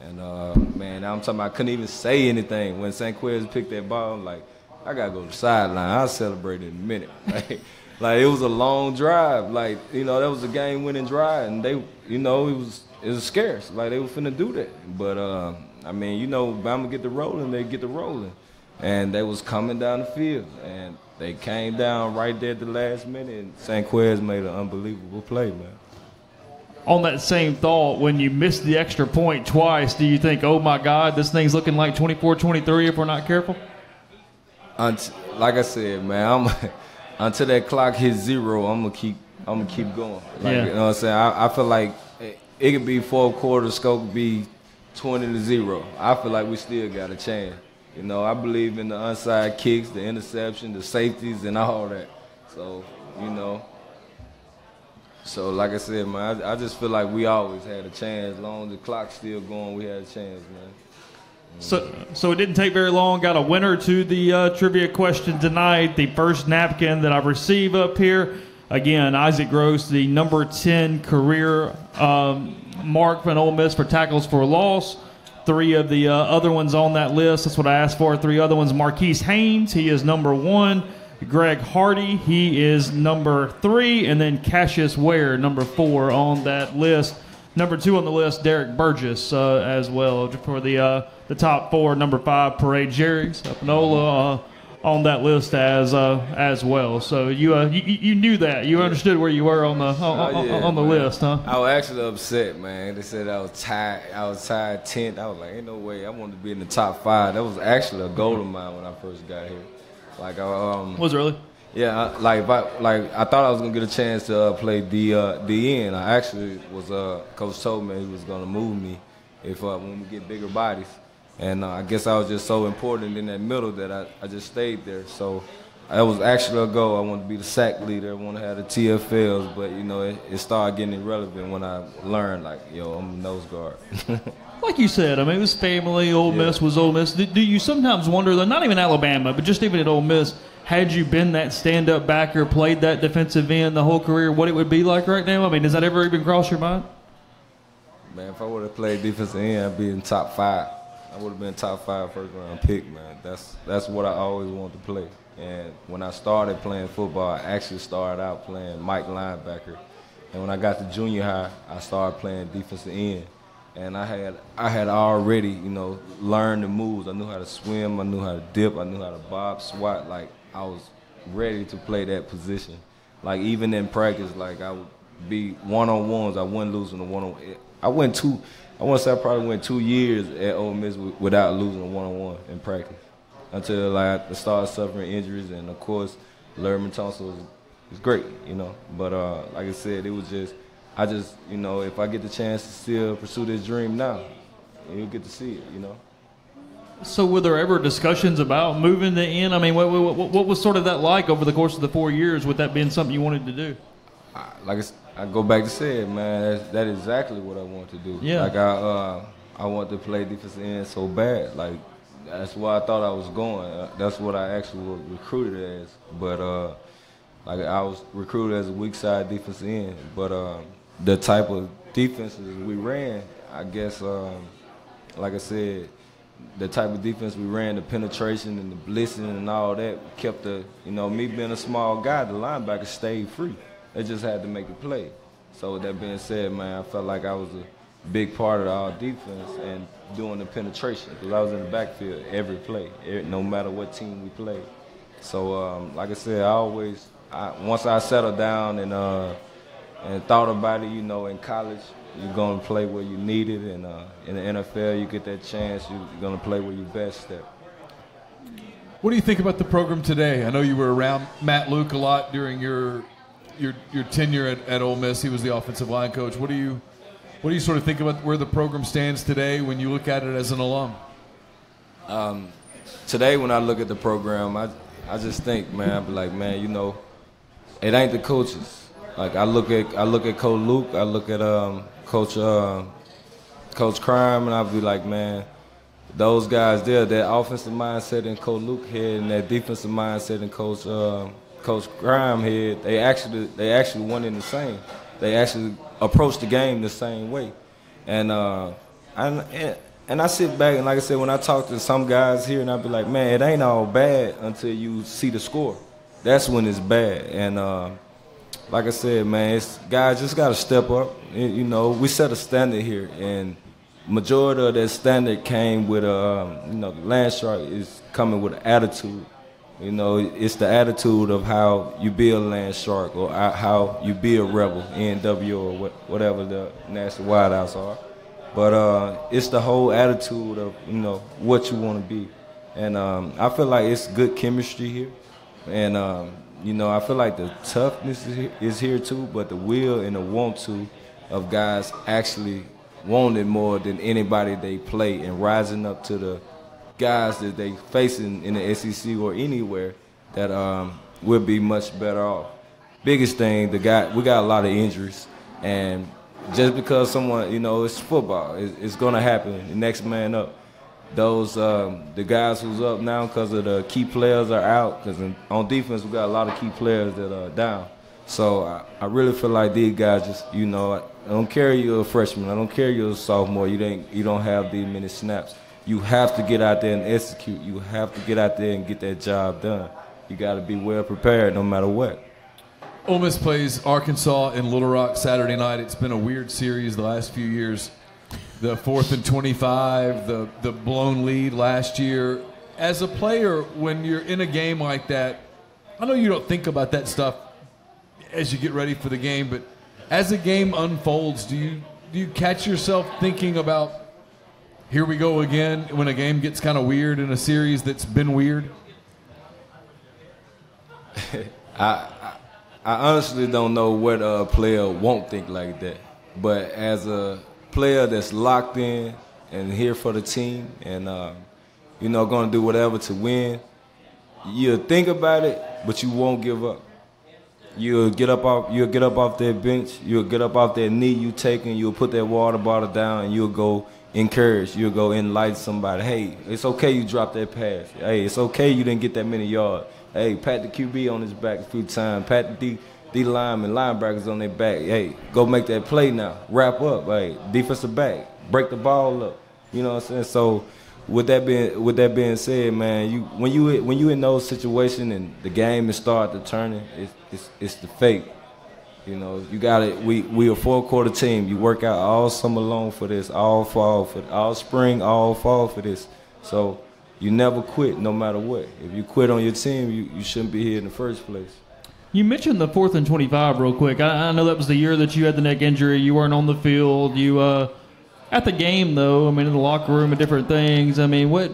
G: And uh, man, I'm talking about I couldn't even say anything when Senquez picked that ball. I'm like, I gotta go to the sideline. I'll celebrate in a minute. Like, like it was a long drive. Like, you know, that was a game winning drive and they you know, it was it was scarce. Like they were finna do that. But uh, I mean, you know, Bama get the rolling, they get the rolling. And they was coming down the field and they came down right there at the last minute and Senquez made an unbelievable play, man
E: on that same thought, when you miss the extra point twice, do you think, oh my God, this thing's looking like 24 23 if we're not careful?
G: like I said, man, I'm, until that clock hits zero, I'm gonna keep, I'm gonna keep going. Like, yeah. You know what I'm saying? I, I feel like it, it could be four quarters, scope could be 20 to zero. I feel like we still got a chance. You know, I believe in the onside kicks, the interception, the safeties, and all that. So, you know, so, like I said, man, I, I, just feel like we always had a chance. Long as the clock's still going, we had a chance, man.
E: So, so it didn't take very long. Got a winner to the uh, trivia question tonight. The first napkin that I receive up here. Again, Issac Gross, the number 10 career um, mark an Ole Miss for tackles for loss. Three of the uh, other ones on that list. That's what I asked for. Three other ones. Marquis Haynes, he is number one. Greg Hardy, he is number three, and then Cassius Ware, number four on that list. Number two on the list, Derek Burgess uh, as well for the uh, the top four. Number five, Parade Jerry's Panola uh, on that list as uh, as well. So you, uh, you you knew that you understood where you were on the on,
G: Oh, yeah,
E: on the
G: man.
E: list, huh?
G: I was actually upset, man. They said I was tied. I was tied tenth. I was like, ain't no way. I wanted to be in the top five. That was actually a goal of mine when I first got here. Like, I, um,
E: Was it really?
G: yeah, like, I, like I thought I was gonna get a chance to uh, play the uh, the end. I actually was. Uh, Coach told me he was gonna move me if uh, when we get bigger bodies. And uh, I guess I was just so important in that middle that I, I just stayed there. So that was actually a goal. I wanted to be the sack leader. I wanted to have the TFLs, but you know it, it started getting irrelevant when I learned like, yo, I'm a nose guard.
E: Like you said, I mean, it was family. Ole Miss was Ole Miss. Do, do you sometimes wonder, though, not even Alabama, but just even at Ole Miss, had you been that stand-up backer, played that defensive end the whole career, what it would be like right now? I mean, does that ever even cross your mind?
G: Man, if I would have played defensive end, I'd be in top five. I would have been top five first round pick, man. That's that's what I always wanted to play. And when I started playing football, I actually started out playing Mike linebacker. And when I got to junior high, I started playing defensive end. And I had I had already, you know, learned the moves. I knew how to swim, I knew how to dip, I knew how to bob, swat. Like I was ready to play that position. Like even in practice, like I would be one on ones. I wasn't losing the one on. I went two. I want to say I probably went two years at Ole Miss without losing a one on one in practice until like I started suffering injuries, and of course, Thompson was was great, you know. But uh, like I said, it was just I just you know if I get the chance to still pursue this dream now, you'll get to see it, you know.
E: So, were there ever discussions about moving the end? I mean, what, what, what- was sort of that like over the course of the four years? With that being something you wanted to do?
G: I, like I go back to say it, man. That's, that is exactly what I want to do.
E: Yeah.
G: Like I, uh, I want to play defensive end so bad. Like that's where I thought I was going. Uh, that's what I actually was recruited as. But uh, like I was recruited as a weak side defensive end. But um, the type of defenses we ran, I guess, um, like I said, the type of defense we ran, the penetration and the blitzing and all that, kept the, you know, me being a small guy, the linebacker stayed free. They just had to make a play. So with that being said, man, I felt like I was a big part of our defense and doing the penetration because I was in the backfield every play, no matter what team we played. So um, like I said, I always, I, once I settled down and uh, and thought about it, you know, in college, you're gonna play where you need it, and uh, in the NFL, you get that chance, you're gonna play where you best at.
H: What do you think about the program today? I know you were around Matt Luke a lot during your your your tenure at, at Ole Miss. He was the offensive line coach. What do you what do you sort of think about where the program stands today when you look at it as an alum?
G: Um, today when I look at the program, I I just think, man, I be like, man, you know, it ain't the coaches. Like I look at I look at Coach Luke, I look at um, Coach uh, Coach Crime, and I be like, man, those guys there, that offensive mindset in Coach Luke head and that defensive mindset in Coach uh, Coach Crime head, they actually they actually one in the same. They actually approach the game the same way, and uh, and and- and I sit back and like I said, when I talk to some guys here, and I be like, man, it ain't all bad until you see the score. That's when it's bad, and. Uh, like I said, man, it's, guys just got to step up. You know, we set a standard here, and majority of that standard came with a, um, you know, land shark is coming with an attitude. You know, it's the attitude of how you be a land shark or how- how you be a rebel, NW or whatever the national wideouts are. But uh, it's the whole attitude of you know what you want to be, and um, I feel like it's good chemistry here, and um, you know I feel like the toughness is here, too, but the will and the want to of guys actually want it more than anybody they play and rising up to the guys that they facing in the SEC or anywhere that um, will be much better off. Biggest thing, the guy we got a lot of injuries, and just because someone you know it's football, it's, it's gonna happen. The next man up. Those um, the guys who's up now because of the key players are out. Because on defense we got a lot of key players that are down. So I, I really feel like these guys just you know I don't care you're a freshman, I don't care you're a sophomore. You ain't you don't have these many snaps. You have to get out there and execute. You have to get out there and get that job done. You got to be well prepared no matter what.
H: Ole Miss plays Arkansas in Little Rock Saturday night. It's been a weird series the last few years. The fourth and 25, the, the blown lead last year. As a player, when you're in a game like that, I know you don't think about that stuff as you get ready for the game, but as the game unfolds, do you do you catch yourself thinking about here we go again when a game gets kind of weird in a series that's been weird?
G: I, I I honestly don't know what a player won't think like that. But as a player that's locked in and here for the team and uh, you know going to do whatever to win, you'll think about it, but you won't give up. You'll get up off you'll get up off that bench, you'll get up off that knee you taking, you'll put that water bottle down and you'll go encourage, you'll go enlighten somebody. Hey, it's okay you dropped that pass. Hey, it's okay you didn't get that many yards. Hey, pat the QB on his back a few times. Pat the D, D lineman, linebackers on their back. Hey, go make that play now. Wrap up. Hey, defensive back, break the ball up. You know what I'm saying? So, with that being with that being said, man, you when you when you in those situations and the game is start to turning, it's it's, it's the fake. You know, you got it. We we a four quarter team. You work out all summer long for this, all fall for all spring, all fall for this. So you never quit no matter what. If you quit on your team, you, you shouldn't be here in the first place.
E: You mentioned the fourth and 25 real quick. I, I know that was the year that you had the neck injury. You weren't on the field. You uh, at the game though. I mean, in the locker room and different things. I mean, what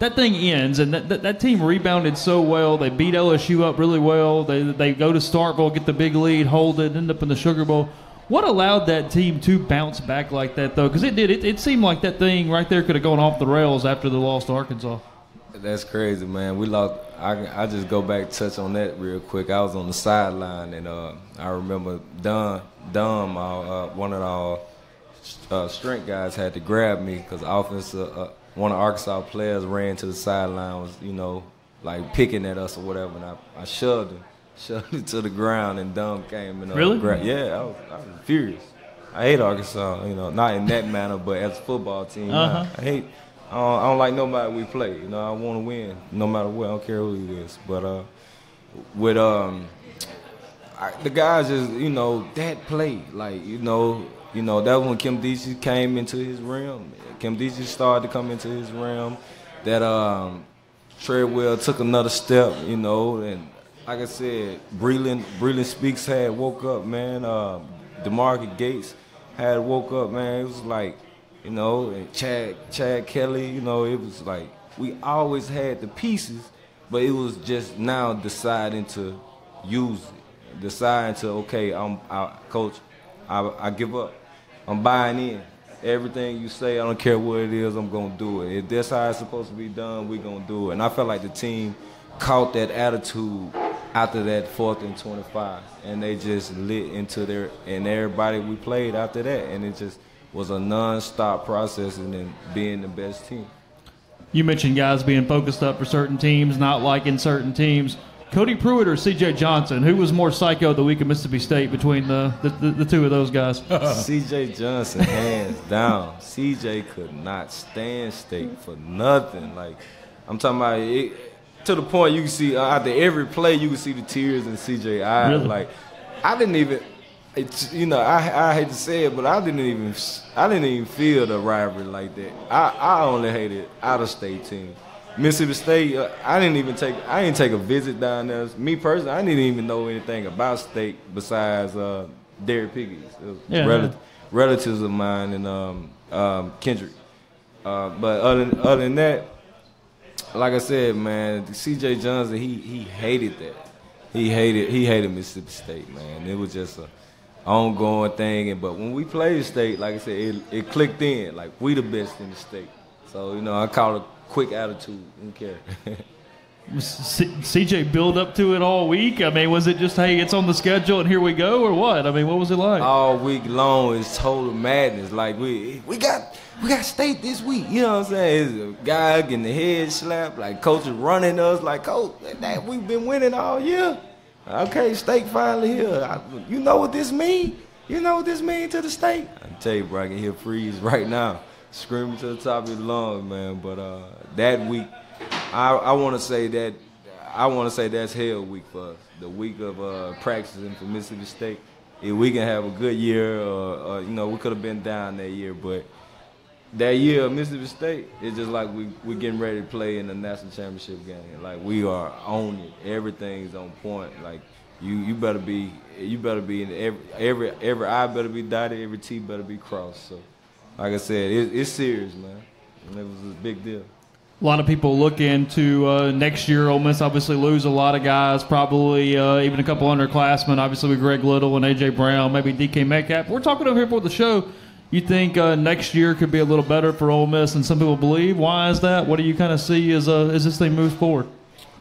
E: that thing ends, and that, that, that team rebounded so well. They beat LSU up really well. They they go to Starkville, get the big lead, hold it, end up in the Sugar Bowl. What allowed that team to bounce back like that, though? Because it did. It, it seemed like that thing right there could have gone off the rails after the loss to Arkansas.
G: That's crazy, man. We lost. I, I just go back touch on that real quick. I was on the sideline, and uh, I remember Don, Dom, uh, one of our uh, strength guys, had to grab me because offense, uh, uh, one of Arkansas players ran to the sideline, was you know like picking at us or whatever, and I, I shoved him shoved him to the ground, and Dumb came and uh,
E: really,
G: grabbed. yeah, I was, I was furious. I hate Arkansas, you know, not in that manner, but as a football team,
E: Uh-huh.
G: I hate. I don't, I don't like nobody we play. You know, I want to win no matter what. I don't care who he is. But uh, with um, I, the guys just you know that play like you know you know that when Kim Deasy came into his realm. Kim Deasy started to come into his realm. That um, Treadwell took another step. You know, and like I said, Breeland Breeland Speaks had woke up, man. Uh, DeMarquis Gates had woke up, man. It was like, you know, and Chad Chad Kelly, you know, it was like we always had the pieces, but it was just now deciding to use it, deciding to okay, I'm I, coach, I, I give up, I'm buying in. Everything you say, I don't care what it is, I'm gonna do it. If that's how it's supposed to be done, we're gonna do it. And I felt like the team caught that attitude after that fourth and 25 and they just lit into their and everybody we played after that and it just was a non-stop process and then being the best team
E: You mentioned guys being focused up for certain teams, not liking certain teams. Cody Prewitt or C.J. Johnson, who was more psycho the week of Mississippi State between the, the, the, the two of those guys?
G: CJ Johnson, hands down. CJ could not stand state for nothing. Like I'm talking about it, to the point you can see uh, after every play you can see the tears in CJ eyes.
E: Really?
G: Like I didn't even. It's, you know, I, I hate to say it, but I didn't even I didn't even feel the rivalry like that. I, I only hated out of state team. Mississippi State, uh, I didn't even take I didn't take a visit down there. Me personally, I didn't even know anything about state besides uh, Derek Piggies. It was
E: Yeah.
G: relatives of mine and um, um, Kendrick. Uh, but other than, other than that, like I said, man, C.J. Johnson, he he hated that. He hated he hated Mississippi State, man. It was just a ongoing thing. And but when we played state, like I said, it, it clicked in. Like we the best in the state. So you know, I call it quick attitude. Didn't care.
E: C- CJ build up to it all week. I mean, was it just hey, it's on the schedule and here we go, or what? I mean, what was it like?
G: all week long is total madness. Like we we got we got state this week. You know what I'm saying? It's a guy getting the head slapped. Like coach is running us. Like coach, that we've been winning all year. Okay, state finally here. I, you know what this mean? You know what this mean to the state? I tell you, bro, I can hear Freeze right now, screaming to the top of your lungs, man. But uh, that week, I I want to say that I want to say that's hell week for us. The week of uh, practicing for Mississippi State. If we can have a good year, or, or you know, we could have been down that year, but that year Mississippi State, it's just like we we getting ready to play in the national championship game. Like we are on it. Everything's on point. Like you you better be you better be in every every every I better be dotted, every T better be crossed. So, like I said, it, it's serious, man. And it was a big deal.
E: A lot of people look into uh, next year. Ole Miss obviously lose a lot of guys, probably uh, even a couple underclassmen. Obviously with Greg Little and AJ Brown, maybe DK Metcalf. We're talking over here for the show. You think uh, next year could be a little better for Ole Miss than some people believe? Why is that? What do you kind of see as uh, as this thing moves forward?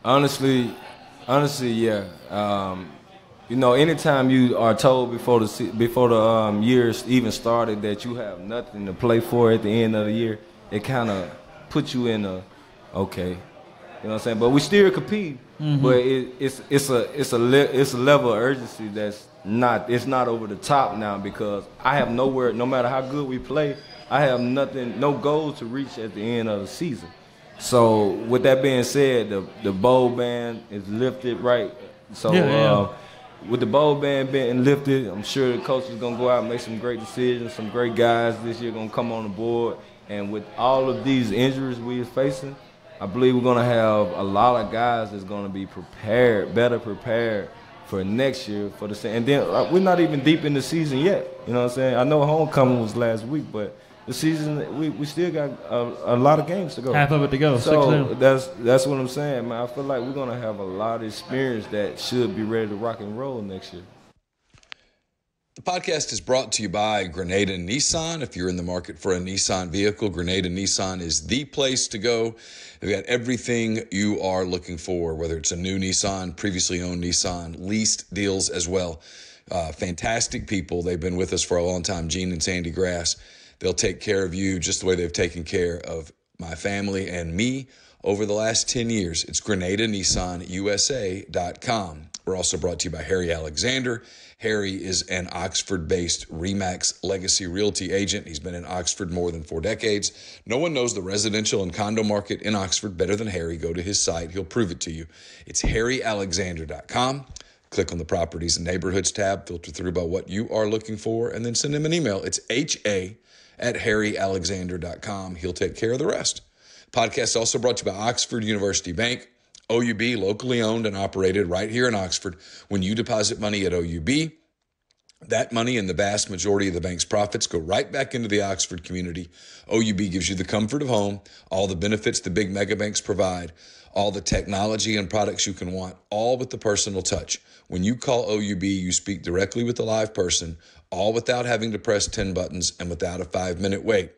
G: Honestly, honestly, yeah. Um, you know, anytime you are told before the before the um, years even started that you have nothing to play for at the end of the year, it kind of puts you in a okay, you know what I'm saying. But we still compete,
E: Mm-hmm.
G: but it, it's it's a it's a le- it's a level of urgency that's not it's not over the top now because I have nowhere. No matter how good we play, I have nothing, no goals to reach at the end of the season. So with that being said, the the bowl band is lifted right. So
E: Yeah, yeah.
G: Uh, with the bowl band being lifted, I'm sure the coach is gonna go out and make some great decisions. Some great guys this year gonna come on the board. And with all of these injuries we're facing, I believe we're gonna have a lot of guys that's gonna be prepared, better prepared for next year for the same. And then uh, we're not even deep in the season yet. You know what I'm saying? I know homecoming was last week, but the season we, we still got a, a lot of games to go.
E: Half of it to go.
G: So that's that's what I'm saying, man. I feel like we're gonna have a lot of experience that should be ready to rock and roll next year.
J: The podcast is brought to you by Grenada Nissan. If you're in the market for a Nissan vehicle, Grenada Nissan is the place to go. They've got everything you are looking for, whether it's a new Nissan, previously owned Nissan, leased deals as well. Uh, fantastic people. They've been with us for a long time, Gene and Sandy Grass. They'll take care of you just the way they've taken care of my family and me over the last 10 years. It's GrenadaNissanUSA.com. We're also brought to you by Harry Alexander. Harry is an Oxford based REMAX legacy realty agent. He's been in Oxford more than four decades. No one knows the residential and condo market in Oxford better than Harry. Go to his site, he'll prove it to you. It's harryalexander.com. Click on the properties and neighborhoods tab, filter through by what you are looking for, and then send him an email. It's ha at harryalexander.com. He'll take care of the rest. Podcast also brought to you by Oxford University Bank. OUB, locally owned and operated right here in Oxford. When you deposit money at OUB, that money and the vast majority of the bank's profits go right back into the Oxford community. OUB gives you the comfort of home, all the benefits the big mega banks provide, all the technology and products you can want, all with the personal touch. When you call OUB, you speak directly with a live person, all without having to press 10 buttons and without a five minute wait.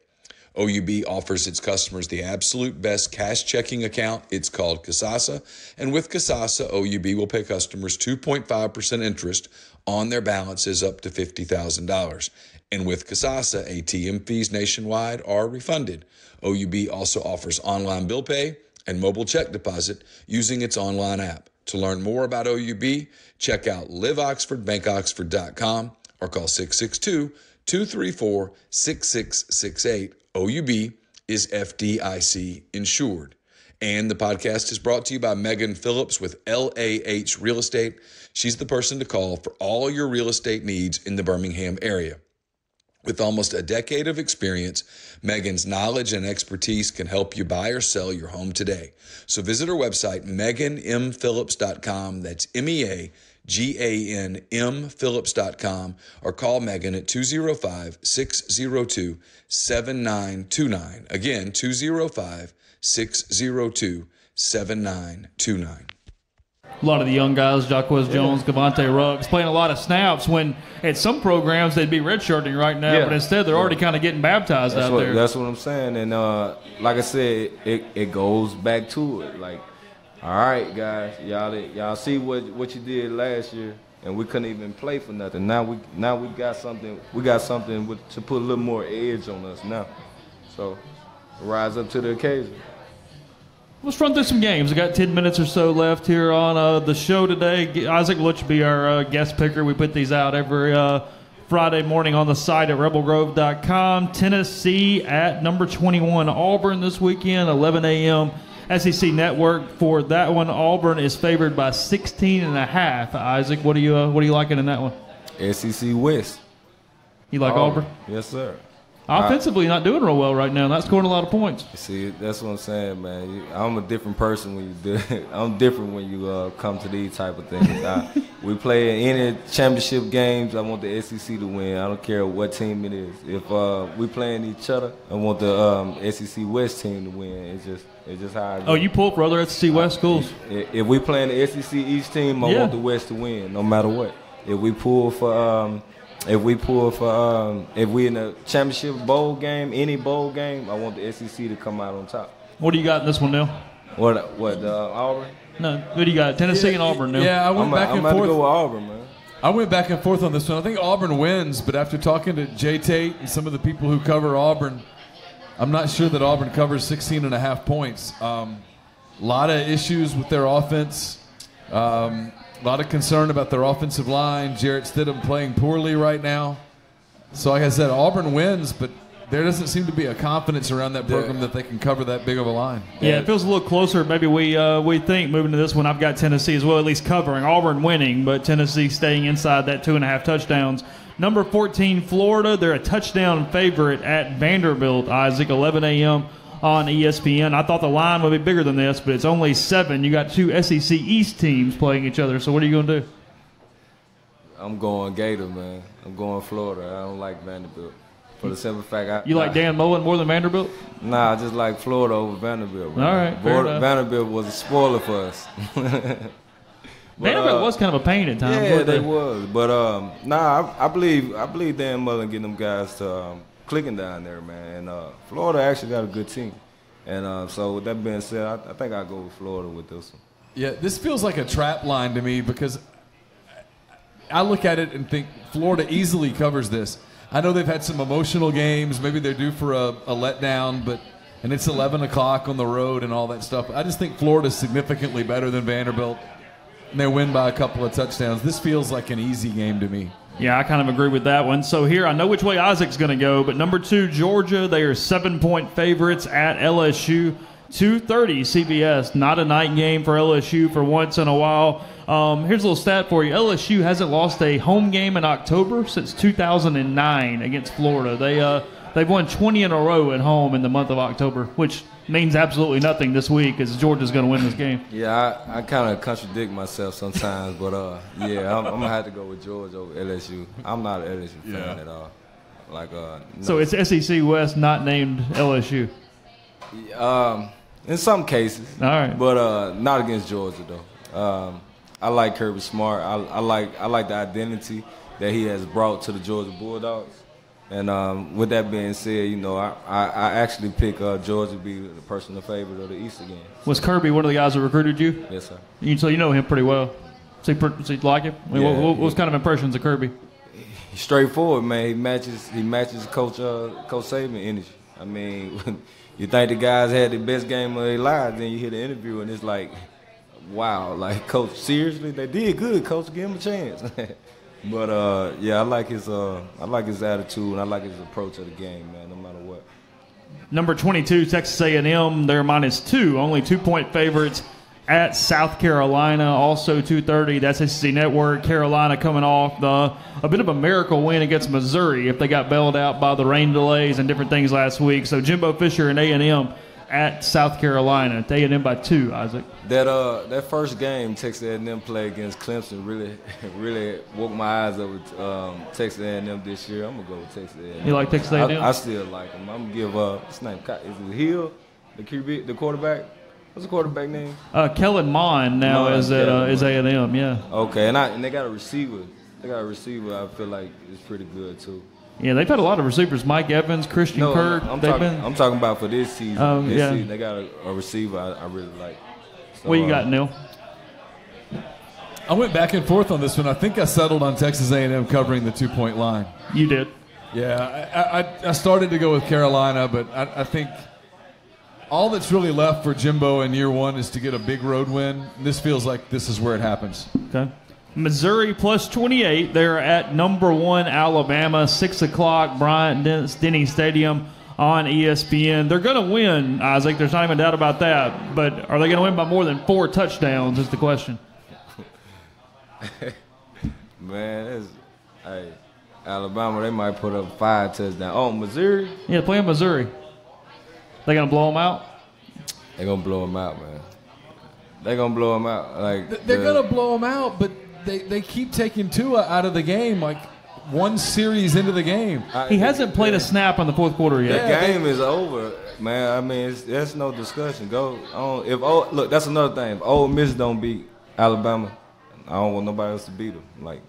J: OUB offers its customers the absolute best cash checking account. It's called Kasasa. And with Kasasa, OUB will pay customers 2.5% interest on their balances up to $50,000. And with Kasasa, ATM fees nationwide are refunded. OUB also offers online bill pay and mobile check deposit using its online app. To learn more about OUB, check out liveoxfordbankoxford.com or call 662 234 6668. OUB is FDIC insured. And the podcast is brought to you by Megan Phillips with LAH Real Estate. She's the person to call for all your real estate needs in the Birmingham area. With almost a decade of experience, Megan's knowledge and expertise can help you buy or sell your home today. So visit her website, meganmphillips.com. That's M E A G A N M Phillips.com or call Megan at 205 602 7929. Again, 205 602 7929.
E: A lot of the young guys, Jacquez Jones, Cavante Ruggs, playing a lot of snaps when at some programs they'd be redshirting right now,
G: Yeah.
E: but instead they're already kind of getting baptized
G: That's
E: out
G: what
E: there.
G: that's what I'm saying. And uh, like I said, it, it goes back to it. Like, all right, guys, y'all y'all see what what you did last year, and we couldn't even play for nothing. Now we now we got something. We got something with, to put a little more edge on us now. So rise up to the occasion.
E: Let's run through some games. We got 10 minutes or so left here on uh, the show today. Issac you be our uh, guest picker. We put these out every uh, Friday morning on the site at rebelgrove.com. Tennessee at number 21 Auburn this weekend, 11 a.m. SEC Network for that one. Auburn is favored by 16 and a half. Issac, what are you uh, what are you liking in that one?
G: SEC West.
E: You like Auburn?
G: Yes, sir.
E: Offensively, not doing real well right now. Not scoring a lot of points.
G: See, that's what I'm saying, man. You, I'm a different person when you do. I'm different when you uh, come to these type of things. I, we play in any championship games. I want the SEC to win. I don't care what team it is. If uh, we playing each other, I want the um, SEC West team to win. It's just, it's just how. I go.
E: Oh, you pull for other SEC West schools?
G: If, if we playing the SEC East team, I
E: Yeah.
G: want the West to win, no matter what. If we pull for, um, if we pull for, um, if we in a championship bowl game, any bowl game, I want the SEC to come out on top.
E: What do you got in this one, Neal?
G: What? What? Uh, Auburn?
E: No, who do you got? Tennessee and Auburn, Neal.
H: Yeah, I went
G: I'm,
H: back
G: I'm
H: and
G: about
H: forth.
G: to go with Auburn, man.
H: I went back and forth on this one. I think Auburn wins, but after talking to Jay Tate and some of the people who cover Auburn, I'm not sure that Auburn covers 16 and a half points. Um, a lot of issues with their offense. Um, a lot of concern about their offensive line. Jarrett Stidham playing poorly right now. So, like I said, Auburn wins, but there doesn't seem to be a confidence around that program that they can cover that big of a line.
E: Yeah, it feels a little closer. Maybe we uh, we think moving to this one. I've got Tennessee as well, at least covering Auburn winning, but Tennessee staying inside that two and a half touchdowns. Number 14, Florida. They're a touchdown favorite at Vanderbilt. Issac, 11 a.m. on ESPN. I thought the line would be bigger than this, but it's only seven. You got two SEC East teams playing each other. So what are you going to do?
G: I'm going Gator, man. I'm going Florida. I don't like Vanderbilt. For the simple fact, I
E: You like Dan Mullen more than Vanderbilt?
G: Nah, I just like Florida over Vanderbilt. Man.
E: All right,
G: Florida- Vanderbilt was a spoiler for us. But,
E: Vanderbilt
G: uh,
E: was kind of a pain at times.
G: Yeah,
E: weren't
G: they was. But um, nah, I, I believe I believe Dan Mullen getting them guys to um, clicking down there, man. And uh, Florida actually got a good team. And uh, so with that being said, I, I think I'll go with Florida with this one.
H: Yeah, this feels like a trap line to me because I look at it and think Florida easily covers this. I know they've had some emotional games. Maybe they're due for a, a letdown, but and it's 11 o'clock on the road and all that stuff. I just think Florida's significantly better than Vanderbilt. And they win by a couple of touchdowns. This feels like an easy game to me.
E: Yeah, I kind of agree with that one. So here, I know which way Issac's going to go, but number two, Georgia, they are seven point favorites at LSU. 2:30 CBS, not a night game for LSU for once in a while. Um, here's a little stat for you: LSU hasn't lost a home game in October since 2009 against Florida. They uh, they've won 20 in a row at home in the month of October, which means absolutely nothing this week, as Georgia's going to win this game.
G: Yeah, I, I kind of contradict myself sometimes, but uh, yeah, I'm, I'm gonna have to go with Georgia over LSU. I'm not an LSU fan
H: Yeah.
G: at all. Like uh, no.
E: So it's SEC West, not named LSU.
G: Um, in some cases.
E: All right.
G: But uh, not against Georgia though. Um, I like Kirby Smart. I, I like I like the identity that he has brought to the Georgia Bulldogs. And um, with that being said, you know, I, I, I actually pick uh, Georgia to be the personal favorite of the East again.
E: Was Kirby one of the guys that recruited you?
G: Yes, sir.
E: You, so you know him pretty well. So you, so you like him? I mean,
G: Yeah,
E: what, what was kind of impressions of Kirby?
G: He's straightforward, man. He matches he matches Coach uh, Coach Saban energy. I mean, you think the guys had the best game of their lives, then you hear the interview and it's like, wow, like Coach, seriously, they did good. Coach, give him a chance. but uh, yeah, I like his uh, I like his attitude and I like his approach of the game, man. No matter what.
E: Number 22, Texas A&M. They're minus two, only two-point favorites at South Carolina. Also 2:30. That's SEC Network. Carolina coming off the a bit of a miracle win against Missouri. If they got bailed out by the rain delays and different things last week, so Jimbo Fisher and A&M at South Carolina. It's A&M by two. Issac.
G: That uh that first game Texas A&M play against Clemson really really woke my eyes up with um, Texas A&M this year. I'm gonna go with Texas A&M.
E: You like Texas
G: I-
E: A&M?
G: I, still like them. I'm gonna give uh what's his name? Is it Hill? The QB, the quarterback. What's the quarterback name?
E: Uh, Kellen Mond now
G: Mond,
E: is at uh, is A&M. Yeah.
G: Okay, and I and they got a receiver. They got a receiver. I feel like is pretty good too.
E: Yeah, they've had a lot of receivers. Mike Evans, Christian
G: No,
E: Kirk.
G: I'm
E: they've
G: talking.
E: been.
G: I'm talking about for this season.
E: Oh,
G: this
E: yeah.
G: season, they got a, a receiver I, I really like. So,
E: what you
G: uh,
E: got, Neal?
H: I went back and forth on this one. I think I settled on Texas A&M covering the two-point line.
E: You did.
H: Yeah, I, I, I started to go with Carolina, but I, I think all that's really left for Jimbo in year one is to get a big road win. This feels like this is where it happens.
E: Okay. Missouri plus 28. They're at number one Alabama, 6 o'clock, Bryant Denny Stadium on E ESPN. They're going to win, Issac. There's not even a doubt about that. But are they going to win by more than four touchdowns? Is the question.
G: Man, that's, hey, Alabama, they might put up five touchdowns. Oh, Missouri,
E: Yeah, playing Missouri. They going to blow them out?
G: They're gonna blow them out, man. They're gonna blow them out. Like
H: They're
G: the-
H: gonna blow them out, but they, they keep taking Tua out of the game like one series into the game.
G: I-
E: He hasn't played a snap on the fourth quarter yet.
H: Yeah,
G: game is over, man. I mean, it's, that's no discussion. Go on. If oh, look, that's another thing. If Ole Miss don't beat Alabama, I don't want nobody else to beat them. Like,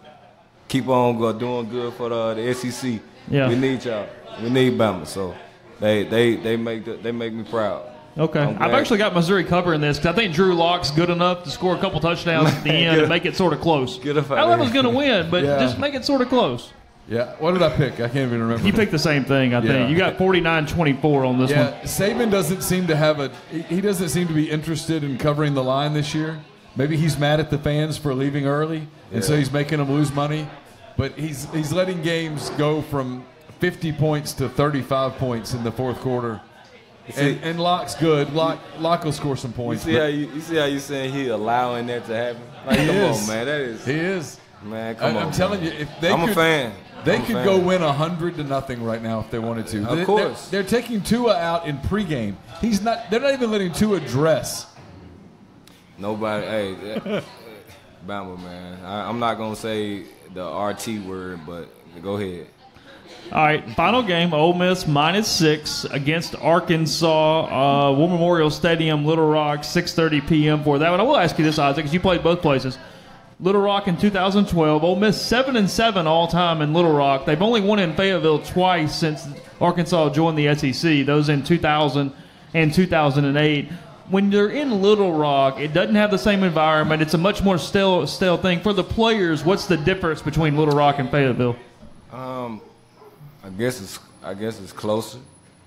G: keep on go, doing good for the, the SEC.
E: Yeah.
G: we need y'all. We need Bama. So they they they make the, they make me proud.
E: Okay.
G: I'm
E: I've actually got Missouri covering this because I think Drew Lock's good enough to score a couple touchdowns at the end and make it sort of close.
G: get a foul.
E: Alabama's going to win, but
H: Yeah.
E: just make it sort of close.
H: Yeah, what did I pick? I can't even remember.
E: You picked the same thing, I
H: Yeah.
E: think. You got 49-24 on this
H: Yeah,
E: one.
H: Saban doesn't seem to have a. he- He doesn't seem to be interested in covering the line this year. Maybe he's mad at the fans for leaving early, and so he's making them lose money. But he's he's letting games go from 50 points to 35 points in the fourth quarter. And, and Lock's good. Lock, Lock will score some
G: You
H: points.
G: see how you, you see how you're saying he allowing that to happen? Like,
H: He
G: come
H: is.
G: on, man. That is
H: he is.
G: man.
H: I,
G: on.
H: I'm telling you, if they
G: I'm
H: could,
G: a fan.
H: They
G: I'm
H: could
G: fan.
H: go win hundred to nothing right now if they wanted to.
G: Of
H: They-
G: course.
H: they're, they're taking Tua out in pregame. He's not. They're not even letting Tua dress.
G: Nobody, hey, that- Bama, man. I, I'm not gonna say the RT word, but go ahead.
E: All right, final game, Ole Miss minus six against Arkansas, uh, War Memorial Stadium, Little Rock, 6.30 p.m. for that one. I will ask you this, Issac, because you played both places. Little Rock in 2012, Ole Miss 7 and 7 all time in Little Rock. They've only won in Fayetteville twice since Arkansas joined the SEC, those in 2000 and 2008. When you're in Little Rock, it doesn't have the same environment. It's a much more stale, stale thing. For the players, what's the difference between Little Rock and Fayetteville?
G: Um, I guess it's I guess it's closer.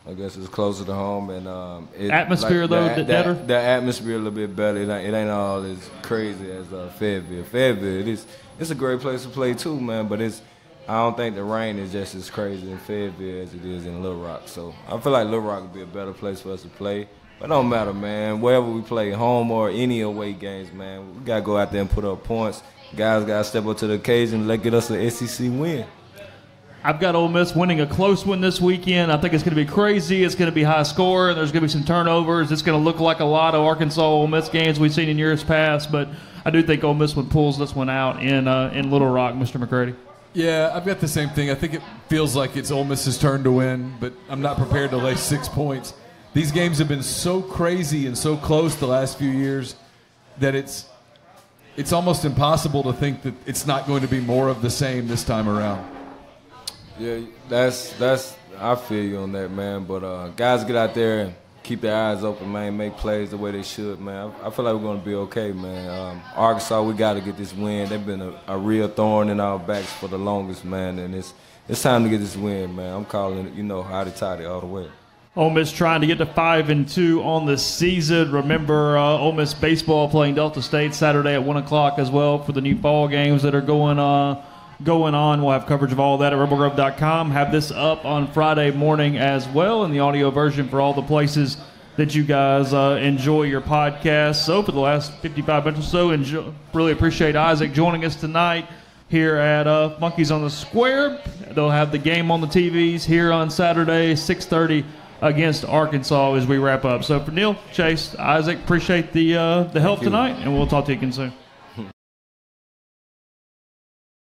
G: I guess it's closer to home and um, it,
E: Atmosphere, though,
G: the,
E: the-
G: the,
E: better?
G: the atmosphere a little bit better. It ain't, it ain't all as crazy as uh, Fayetteville. Fayetteville, it is it's a great place to play too, man. But it's I don't think the rain is just as crazy in Fayetteville as it is in Little Rock. So I feel like Little Rock would be a better place for us to play. But it don't matter, man. Wherever we play, home or any away games, man, we gotta go out there and put up points. Guys gotta step up to the occasion. And let get us an SEC win.
E: I've got Ole Miss winning a close one this weekend. I think it's going to be crazy. It's going to be high score. and There's going to be some turnovers. It's going to look like a lot of Arkansas Ole Miss games we've seen in years past. But I do think Ole Miss one pulls this one out in uh, in Little Rock, Mr. McCready.
H: Yeah, I've got the same thing. I think it feels like it's Ole Miss's turn to win, but I'm not prepared to lay six points. These games have been so crazy and so close the last few years that it's it's almost impossible to think that it's not going to be more of the same this time around.
G: Yeah, that's that's I feel you on that, man. But uh, guys, get out there and keep their eyes open, man. Make plays the way they should, man. I, I feel like we're gonna be okay, man. Um, Arkansas, we got to get this win. They've been a, a real thorn in our backs for the longest, man. And it's it's time to get this win, man. I'm calling it, you know, hotty toddy all the way.
E: Ole Miss trying to get to five and two on the season. Remember, uh, Ole Miss baseball playing Delta State Saturday at one o'clock as well for the new fall games that are going uh, going on. We'll have coverage of all that at RebelGrove.com. Have this up on Friday morning as well in the audio version for all the places that you guys uh, enjoy your podcast. So for the last 55 minutes or so, enjoy, really appreciate Issac joining us tonight here at uh, Funky's on the Square. They'll have the game on the TVs here on Saturday, 6:30 against Arkansas as we wrap up. So for Neal, Chase, Issac, appreciate the uh, the help tonight, and we'll talk to you again soon.